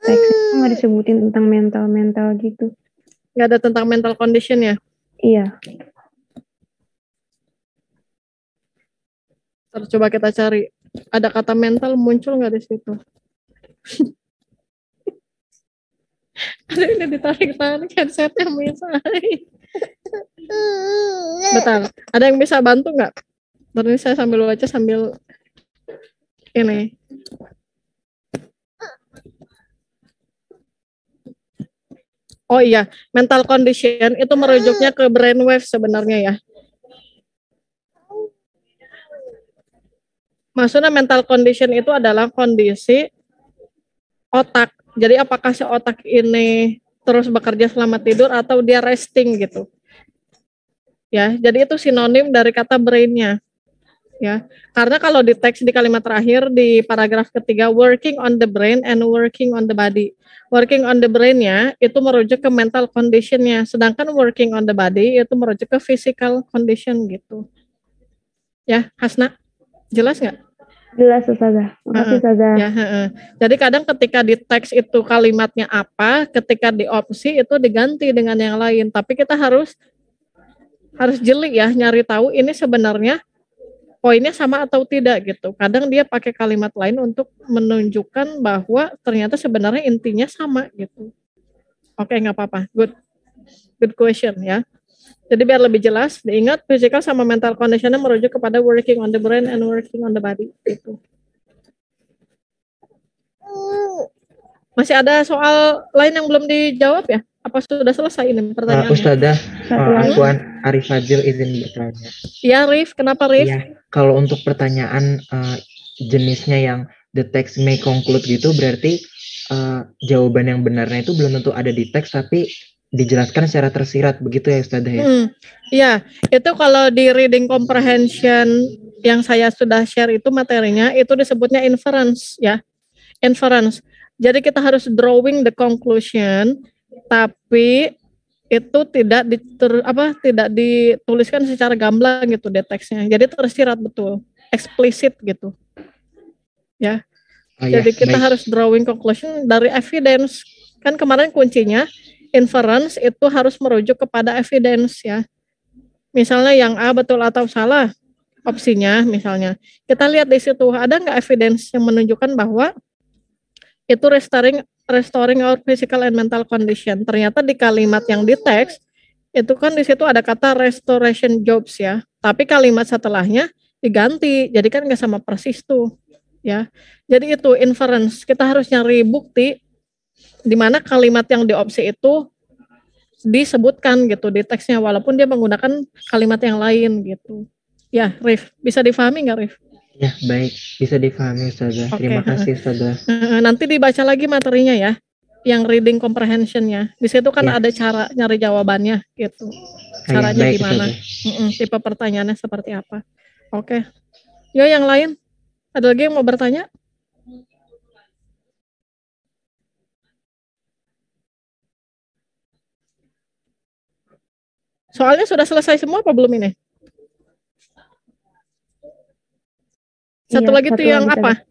S6: teks itu nggak disebutin tentang mental mental gitu.
S1: Nggak ada tentang mental condition ya?
S6: Iya.
S1: Terus coba kita cari ada kata mental muncul nggak di situ? ada ini ditarik tarik headsetnya bisa betul. Ada yang bisa bantu nggak? Terus saya sambil baca sambil ini. Oh iya, mental condition itu merujuknya ke brainwave sebenarnya ya. Maksudnya mental condition itu adalah kondisi otak jadi apakah si otak ini terus bekerja selama tidur atau dia resting gitu. Ya, jadi itu sinonim dari kata brainnya. Ya, karena kalau di teks di kalimat terakhir di paragraf ketiga working on the brain and working on the body. Working on the brainnya itu merujuk ke mental conditionnya, sedangkan working on the body itu merujuk ke physical condition gitu. Ya, Hasna, jelas nggak?
S6: Jelas Ustazah. Makasih Ustazah.
S1: Ya, uh, Jadi kadang ketika di teks itu kalimatnya apa, ketika di opsi itu diganti dengan yang lain. Tapi kita harus harus jeli ya nyari tahu ini sebenarnya poinnya sama atau tidak gitu. Kadang dia pakai kalimat lain untuk menunjukkan bahwa ternyata sebenarnya intinya sama gitu. Oke, nggak apa-apa. Good. Good question ya. Jadi biar lebih jelas, diingat physical sama mental conditionnya merujuk kepada working on the brain and working on the body itu. Masih ada soal lain yang belum dijawab ya? Apa sudah selesai ini pertanyaannya?
S2: Uh, Ustazah,
S6: Satu
S2: uh, Arif Fadil izin bertanya.
S1: Ya, Rif. Kenapa, Rif?
S2: Iya, kalau untuk pertanyaan uh, jenisnya yang the text may conclude gitu, berarti uh, jawaban yang benarnya itu belum tentu ada di teks, tapi dijelaskan secara tersirat, begitu ya Ustazah ya?
S1: Hmm, Iya, itu kalau di reading comprehension yang saya sudah share itu materinya itu disebutnya inference ya. Inference. Jadi kita harus drawing the conclusion tapi itu tidak diter, apa tidak dituliskan secara gamblang gitu di teksnya. Jadi tersirat betul, eksplisit gitu. Ya.
S2: Oh, ya,
S1: Jadi kita
S2: baik.
S1: harus drawing conclusion dari evidence. Kan kemarin kuncinya inference itu harus merujuk kepada evidence ya. Misalnya yang A betul atau salah opsinya misalnya. Kita lihat di situ ada nggak evidence yang menunjukkan bahwa itu restoring restoring our physical and mental condition. Ternyata di kalimat yang di teks itu kan di situ ada kata restoration jobs ya. Tapi kalimat setelahnya diganti. Jadi kan nggak sama persis tuh ya. Jadi itu inference. Kita harus nyari bukti di mana kalimat yang di opsi itu disebutkan gitu di teksnya walaupun dia menggunakan kalimat yang lain gitu. Ya, Rif, bisa difahami nggak Rif?
S2: Ya, baik. Bisa difahami Ustazah.
S1: Oke,
S2: Terima kasih Ustazah.
S1: Nanti dibaca lagi materinya ya, yang reading comprehensionnya. Di situ kan
S2: Ya.
S1: ada cara nyari jawabannya gitu.
S2: Ya,
S1: Caranya
S2: baik,
S1: gimana? Mm-mm, tipe pertanyaannya seperti apa? Oke. Yo yang lain, ada lagi yang mau bertanya? Soalnya sudah selesai semua apa belum ini? Satu
S6: Iya,
S1: lagi tuh yang apa?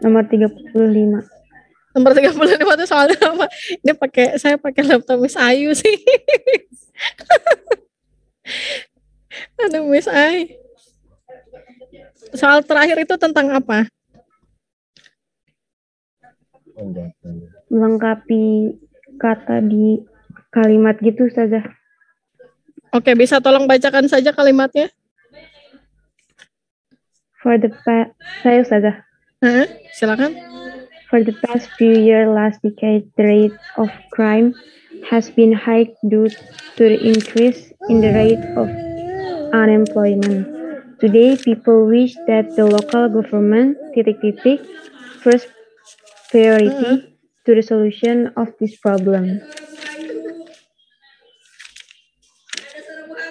S6: Nomor 35.
S1: Nomor 35 itu soalnya apa? Ini pakai saya pakai laptop Miss Ayu sih. Aduh Miss Ayu. Soal terakhir itu tentang apa?
S6: Melengkapi kata di kalimat gitu Ustazah.
S1: Oke, bisa tolong bacakan saja kalimatnya?
S6: For the past, saya Ustazah.
S1: Hah? Silakan.
S6: For the past few years, last decade, the rate of crime has been high due to the increase in the rate of unemployment. Today, people wish that the local government titik-titik first priority to the solution of this problem.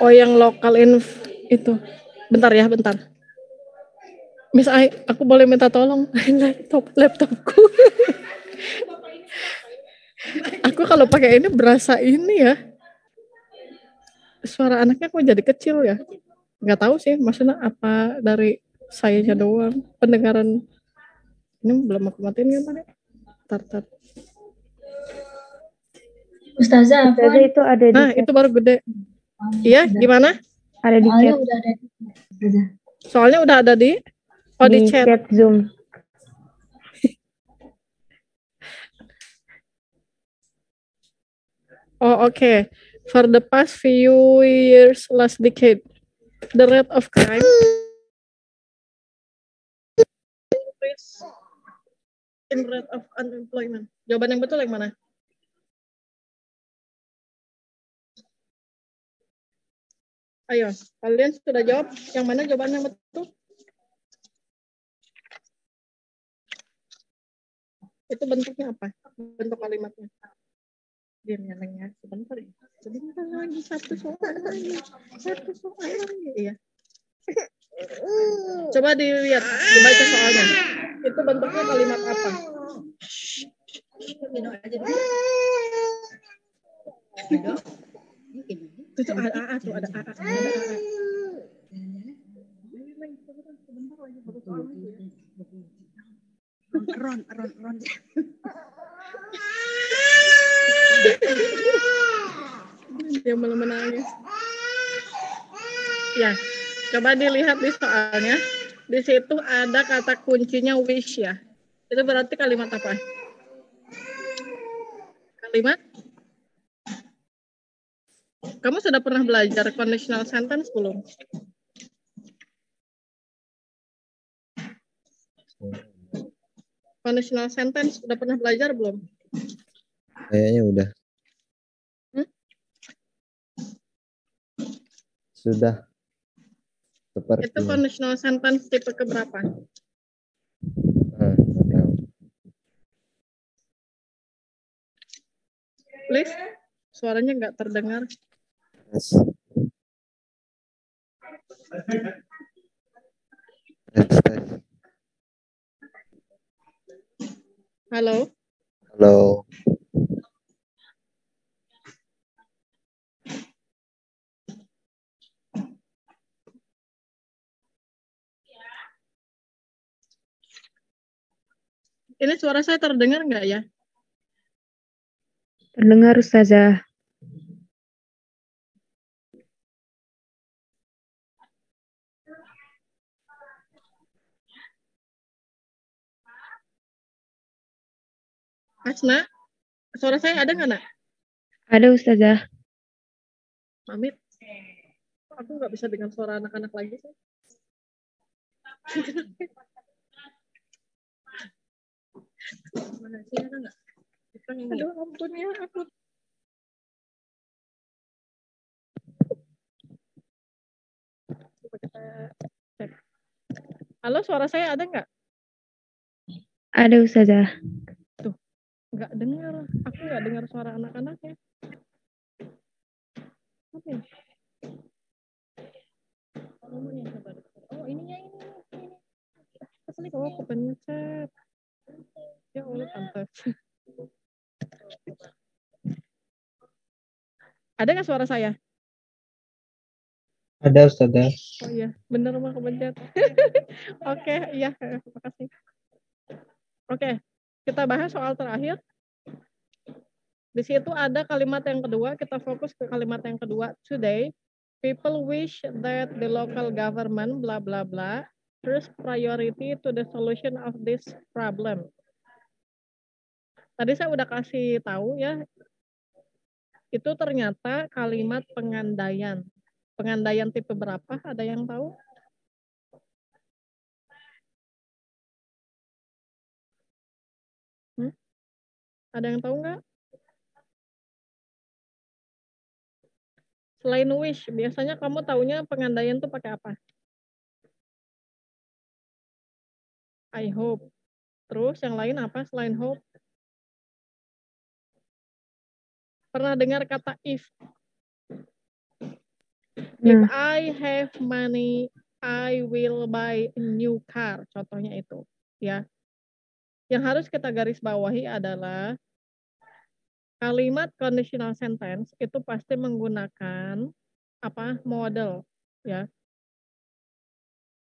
S1: Oh, yang lokal inf itu. Bentar ya, bentar. Miss Ai, aku boleh minta tolong laptop laptopku. aku kalau pakai ini berasa ini ya. Suara anaknya kok jadi kecil ya? Nggak tahu sih, maksudnya apa dari sayanya doang. Pendengaran ini belum aku matiin kan tadi? Tar, tar.
S5: Ustazah,
S6: Ustazah itu ada di
S1: Nah, itu baru gede. Iya, gimana?
S6: ada di
S5: soalnya
S6: chat,
S5: udah ada. Ustazah.
S1: Soalnya udah ada di oh di, chat.
S6: Zoom.
S1: Oh, okay. For the past few years, last decade, the rate of crime increase in rate of unemployment. Jawaban yang betul yang mana? Ayo, kalian sudah jawab. Yang mana jawaban yang betul? Itu bentuknya apa? Bentuk kalimatnya. Diam ya, Neng, ya. Sebentar ya. Sebentar lagi, satu soal lagi. Satu soal lagi. Iya. Coba dilihat, dibaca soalnya. Itu bentuknya kalimat apa? Itu tuh AA tuh, ada AA. Sebentar lagi, satu soal ya.
S7: Ron, Ron, Ron.
S1: Dia malah menangis. Ya, Coba dilihat di soalnya. Di situ ada kata kuncinya wish ya. Itu berarti kalimat apa? Kalimat? Kamu sudah pernah belajar conditional sentence belum? Conditional sentence sudah pernah belajar belum?
S4: Kayaknya udah.
S1: Hmm?
S4: Sudah. Seperti
S1: Itu conditional sentence tipe keberapa?
S4: Ah.
S1: Please, suaranya nggak terdengar.
S4: Tes. Tes, tes.
S1: Halo,
S4: Halo.
S1: ini suara saya terdengar nggak ya?
S6: Terdengar Ustazah.
S1: Asna, suara saya ada nggak nak?
S6: Ada Ustazah.
S1: Amit, aku nggak bisa dengar suara anak-anak lagi sih. Mana sih ada nggak? Bukan ini. Aduh ampun ya aku. Halo, suara saya ada nggak?
S6: Ada Ustazah.
S1: Nggak dengar. Aku nggak dengar suara anak-anaknya. Apa ya? Oh. Oh, ininya ini. ini. Ke sini kok aku pencet. Ya Allah, tante. Ada nggak suara saya?
S2: Ada Ustazah.
S1: Oh iya, bener mah kepencet. Oke, iya, terima kasih. Oke, kita bahas soal terakhir. Di situ ada kalimat yang kedua, kita fokus ke kalimat yang kedua. Today, people wish that the local government bla bla bla first priority to the solution of this problem. Tadi saya udah kasih tahu ya, itu ternyata kalimat pengandaian. Pengandaian tipe berapa? Ada yang tahu? Ada yang tahu nggak? Selain wish, biasanya kamu taunya pengandaian tuh pakai apa? I hope. Terus yang lain apa selain hope? Pernah dengar kata if? If
S6: Nah,
S1: I have money, I will buy a new car. Contohnya itu, ya. Yang harus kita garis bawahi adalah kalimat conditional sentence itu pasti menggunakan apa model, ya.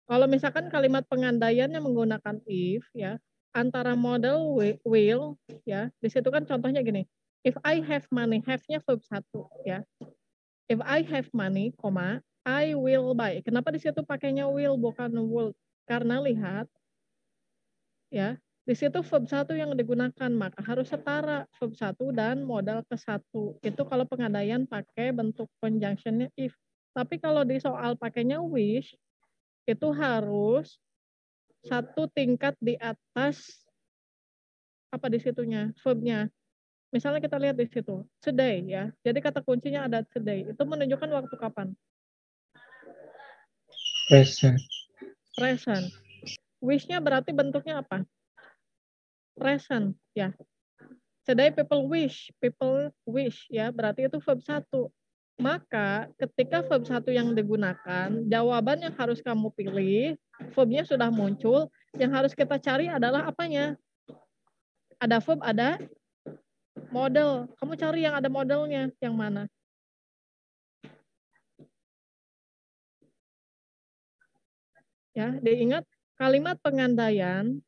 S1: Kalau misalkan kalimat pengandaian yang menggunakan if, ya, antara model wi- will, ya, di situ kan contohnya gini. If I have money, have-nya verb satu, ya. If I have money, koma, I will buy. Kenapa di situ pakainya will bukan will? Karena lihat, ya, di situ verb satu yang digunakan, maka harus setara verb satu dan modal ke satu. Itu kalau pengandaian pakai bentuk conjunctionnya if. Tapi kalau di soal pakainya wish, itu harus satu tingkat di atas apa di situnya, verbnya. Misalnya kita lihat di situ, today ya. Jadi kata kuncinya ada today. Itu menunjukkan waktu kapan?
S2: Present.
S1: Present. Wish-nya berarti bentuknya apa? Present, ya. Today people wish, people wish, ya. Berarti itu verb satu. Maka ketika verb satu yang digunakan, jawaban yang harus kamu pilih, verbnya sudah muncul, yang harus kita cari adalah apanya? Ada verb, ada model. Kamu cari yang ada modelnya, yang mana? Ya, diingat kalimat pengandaian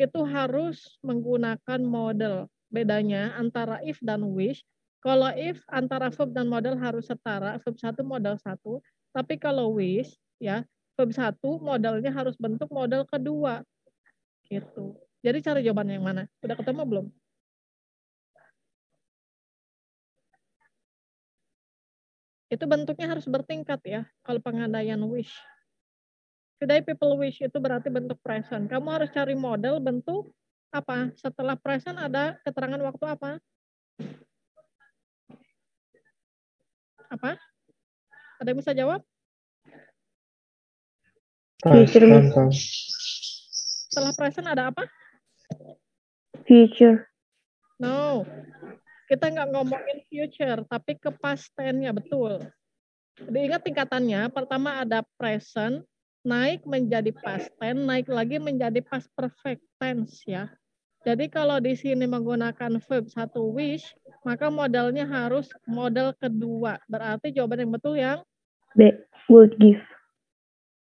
S1: itu harus menggunakan model. Bedanya antara if dan wish, Kalau if antara verb dan modal harus setara, verb satu modal satu. Tapi kalau wish, ya verb satu modalnya harus bentuk modal kedua. Gitu. Jadi cari jawaban yang mana? Udah ketemu belum? Itu bentuknya harus bertingkat ya, kalau pengandaian wish. Today people wish itu berarti bentuk present. Kamu harus cari model bentuk apa? Setelah present ada keterangan waktu apa? Apa? Ada yang bisa jawab?
S6: Future.
S1: Setelah present ada apa?
S6: Future.
S1: No. Kita nggak ngomongin future, tapi ke past tense-nya, betul. Diingat tingkatannya, pertama ada present, naik menjadi past tense, naik lagi menjadi past perfect tense ya. Jadi kalau di sini menggunakan verb satu wish, maka modalnya harus modal kedua. Berarti jawaban yang betul yang
S6: B. Would give.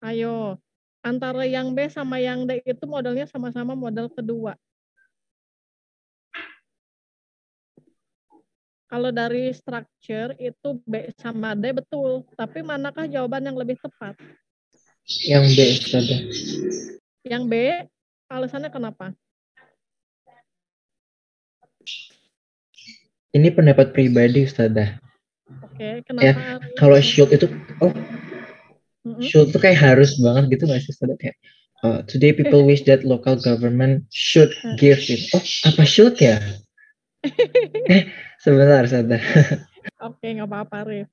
S1: ayo. Antara yang B sama yang D itu modalnya sama-sama modal kedua. Kalau dari structure itu B sama D betul, tapi manakah jawaban yang lebih tepat?
S2: Yang B, Ustazah.
S1: Yang B, alasannya kenapa?
S2: Ini pendapat pribadi, Ustazah.
S1: Oke, kenapa?
S2: Kalau should itu, oh,
S1: Mm-mm.
S2: should itu kayak harus banget gitu nggak sih, Ustazah? Kayak, uh, today people wish that local government should give it. Oh, apa should ya? eh, sebentar, Ustazah.
S1: Oke, nggak apa-apa, Arif.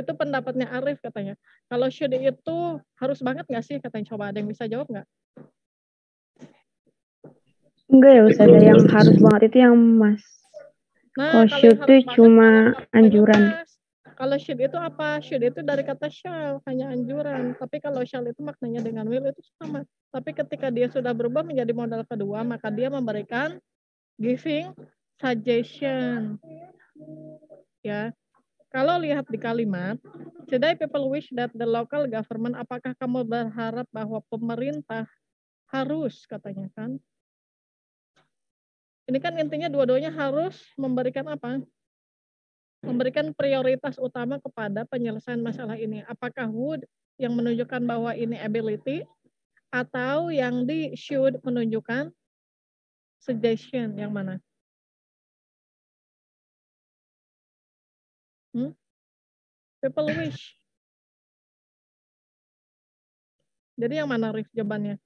S1: Itu pendapatnya Arif katanya. Kalau should itu harus banget nggak sih katanya? Coba ada yang bisa jawab nggak?
S6: Enggak ya Ustazah, yang harus banget itu yang Mas.
S1: Nah,
S6: Kalau should
S1: banget,
S6: cuma anjuran.
S1: Kalau should itu apa? Should itu dari kata shall, hanya anjuran. Tapi kalau shall itu maknanya dengan will itu sama. Tapi ketika dia sudah berubah menjadi modal kedua, maka dia memberikan giving suggestion. Ya. Kalau lihat di kalimat, today people wish that the local government, apakah kamu berharap bahwa pemerintah harus katanya kan? Ini kan intinya dua-duanya harus memberikan apa? Memberikan prioritas utama kepada penyelesaian masalah ini. Apakah would yang menunjukkan bahwa ini ability atau yang di should menunjukkan suggestion yang mana? People wish. Jadi yang mana Rif jawabannya?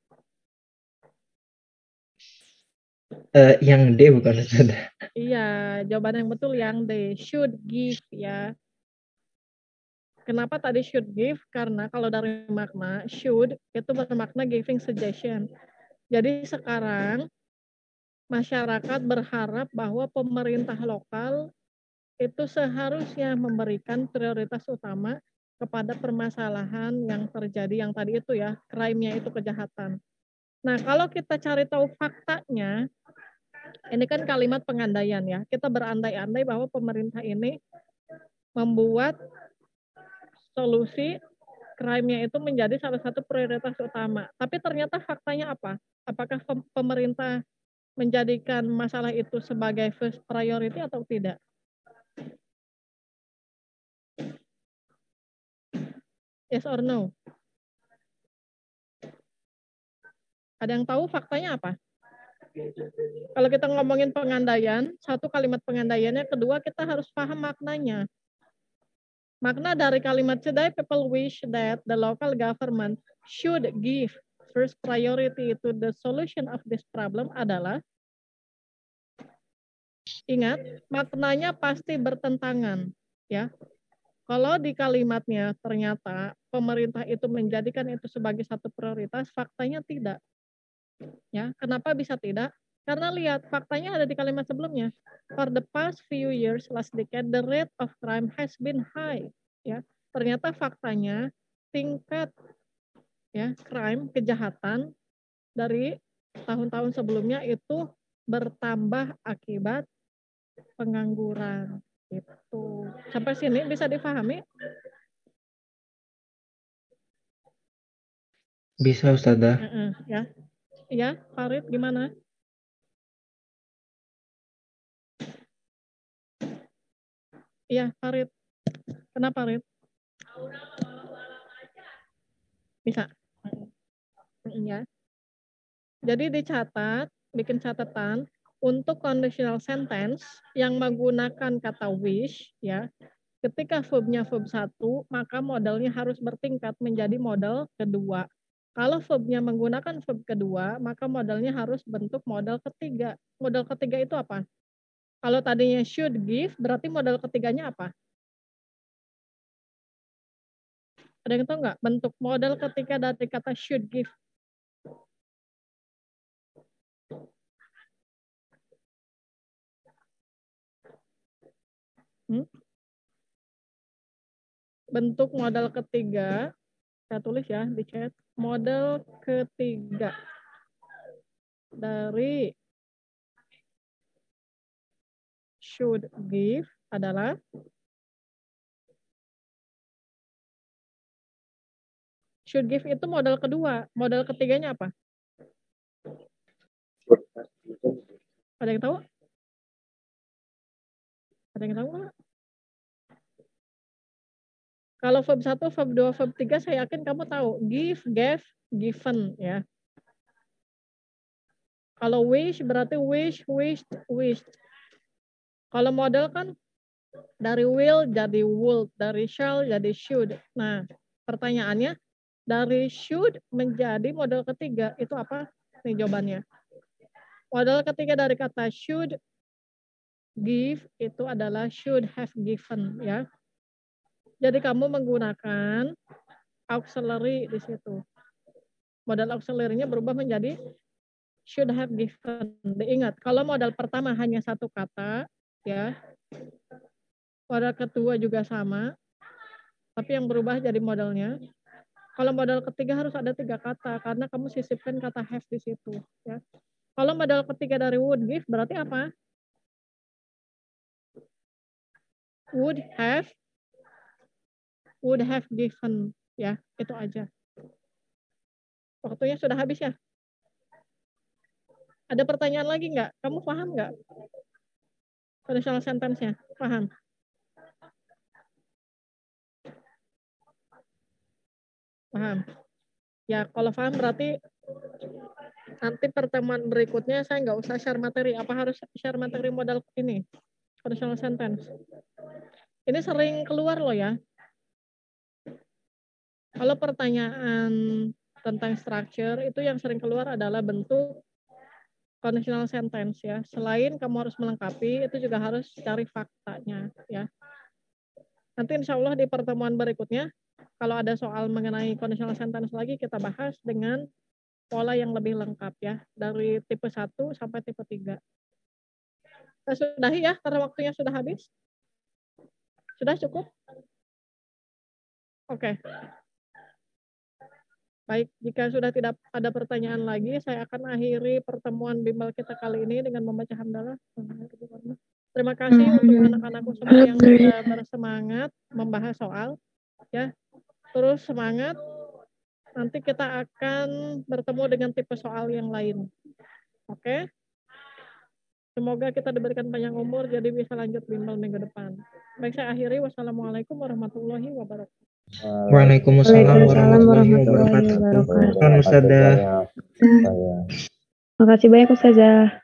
S2: Eh, yang D bukan, Ustazah.
S1: Iya, jawaban yang betul yang D. Should give ya. Kenapa tadi should give? Karena kalau dari makna should itu bermakna giving suggestion. Jadi sekarang masyarakat berharap bahwa pemerintah lokal itu seharusnya memberikan prioritas utama kepada permasalahan yang terjadi yang tadi itu ya, crime-nya itu kejahatan. Nah, kalau kita cari tahu faktanya, ini kan kalimat pengandaian ya. Kita berandai-andai bahwa pemerintah ini membuat solusi crime-nya itu menjadi salah satu prioritas utama. Tapi ternyata faktanya apa? Apakah pem- pemerintah menjadikan masalah itu sebagai first priority atau tidak? Yes or no? Ada yang tahu faktanya apa? Kalau kita ngomongin pengandaian, satu kalimat pengandaiannya, kedua kita harus paham maknanya. Makna dari kalimat today people wish that the local government should give first priority to the solution of this problem adalah ingat maknanya pasti bertentangan ya. Kalau di kalimatnya ternyata pemerintah itu menjadikan itu sebagai satu prioritas, faktanya tidak. Ya, kenapa bisa tidak? Karena lihat faktanya ada di kalimat sebelumnya. For the past few years, last decade, the rate of crime has been high. Ya, ternyata faktanya tingkat ya crime kejahatan dari tahun-tahun sebelumnya itu bertambah akibat pengangguran. Itu sampai sini bisa difahami?
S2: Bisa, Ustazah.
S1: Heeh, ya, ya, Farid gimana? Iya, Farid. Kenapa, Farid? Bisa. Ya. Jadi dicatat, bikin catatan untuk conditional sentence yang menggunakan kata wish ya. Ketika verbnya verb satu, maka modelnya harus bertingkat menjadi model kedua. Kalau verbnya menggunakan verb kedua, maka modelnya harus bentuk model ketiga. Model ketiga itu apa? Kalau tadinya should give, berarti model ketiganya apa? Ada yang tahu nggak bentuk model ketika dari kata should give? Hmm? Bentuk model ketiga, saya tulis ya di chat. Model ketiga dari should give adalah should give itu model kedua. Model ketiganya apa? Ada yang tahu? Ada yang tahu nggak? Kalau verb 1, verb 2, verb 3 saya yakin kamu tahu. Give, gave, given ya. Kalau wish berarti wish, wished, wished. Kalau model kan dari will jadi would, dari shall jadi should. Nah, pertanyaannya dari should menjadi model ketiga itu apa nih jawabannya model ketiga dari kata should give itu adalah should have given ya jadi kamu menggunakan auxiliary di situ model auxiliary-nya berubah menjadi should have given diingat kalau modal pertama hanya satu kata ya modal kedua juga sama tapi yang berubah jadi modelnya kalau modal ketiga harus ada tiga kata karena kamu sisipkan kata have di situ. Ya. Kalau modal ketiga dari would give berarti apa? Would have, would have given, ya itu aja. Waktunya sudah habis ya. Ada pertanyaan lagi nggak? Kamu paham nggak? Conditional sentence-nya, paham? Paham? Ya, kalau paham berarti nanti pertemuan berikutnya saya nggak usah share materi. Apa harus share materi modal ini? Conditional sentence. Ini sering keluar loh ya. Kalau pertanyaan tentang structure, itu yang sering keluar adalah bentuk conditional sentence ya. Selain kamu harus melengkapi, itu juga harus cari faktanya ya. Nanti insya Allah di pertemuan berikutnya kalau ada soal mengenai conditional sentence lagi kita bahas dengan pola yang lebih lengkap ya dari tipe 1 sampai tipe 3. Kita sudahi ya karena waktunya sudah habis. Sudah cukup? Oke. Okay. Baik, jika sudah tidak ada pertanyaan lagi, saya akan akhiri pertemuan bimbel kita kali ini dengan membaca hamdalah. Terima kasih untuk anak-anakku semua yang sudah bersemangat membahas soal. Ya, terus semangat. Nanti kita akan bertemu dengan tipe soal yang lain. Oke? Semoga kita diberikan panjang umur jadi bisa lanjut bimbel minggu depan. Baik, saya akhiri. Wassalamualaikum warahmatullahi wabarakatuh.
S2: Waalaikumsalam warahmatullahi wabarakatuh. Terima kasih banyak Ustazah.
S6: Terima kasih banyak Ustazah.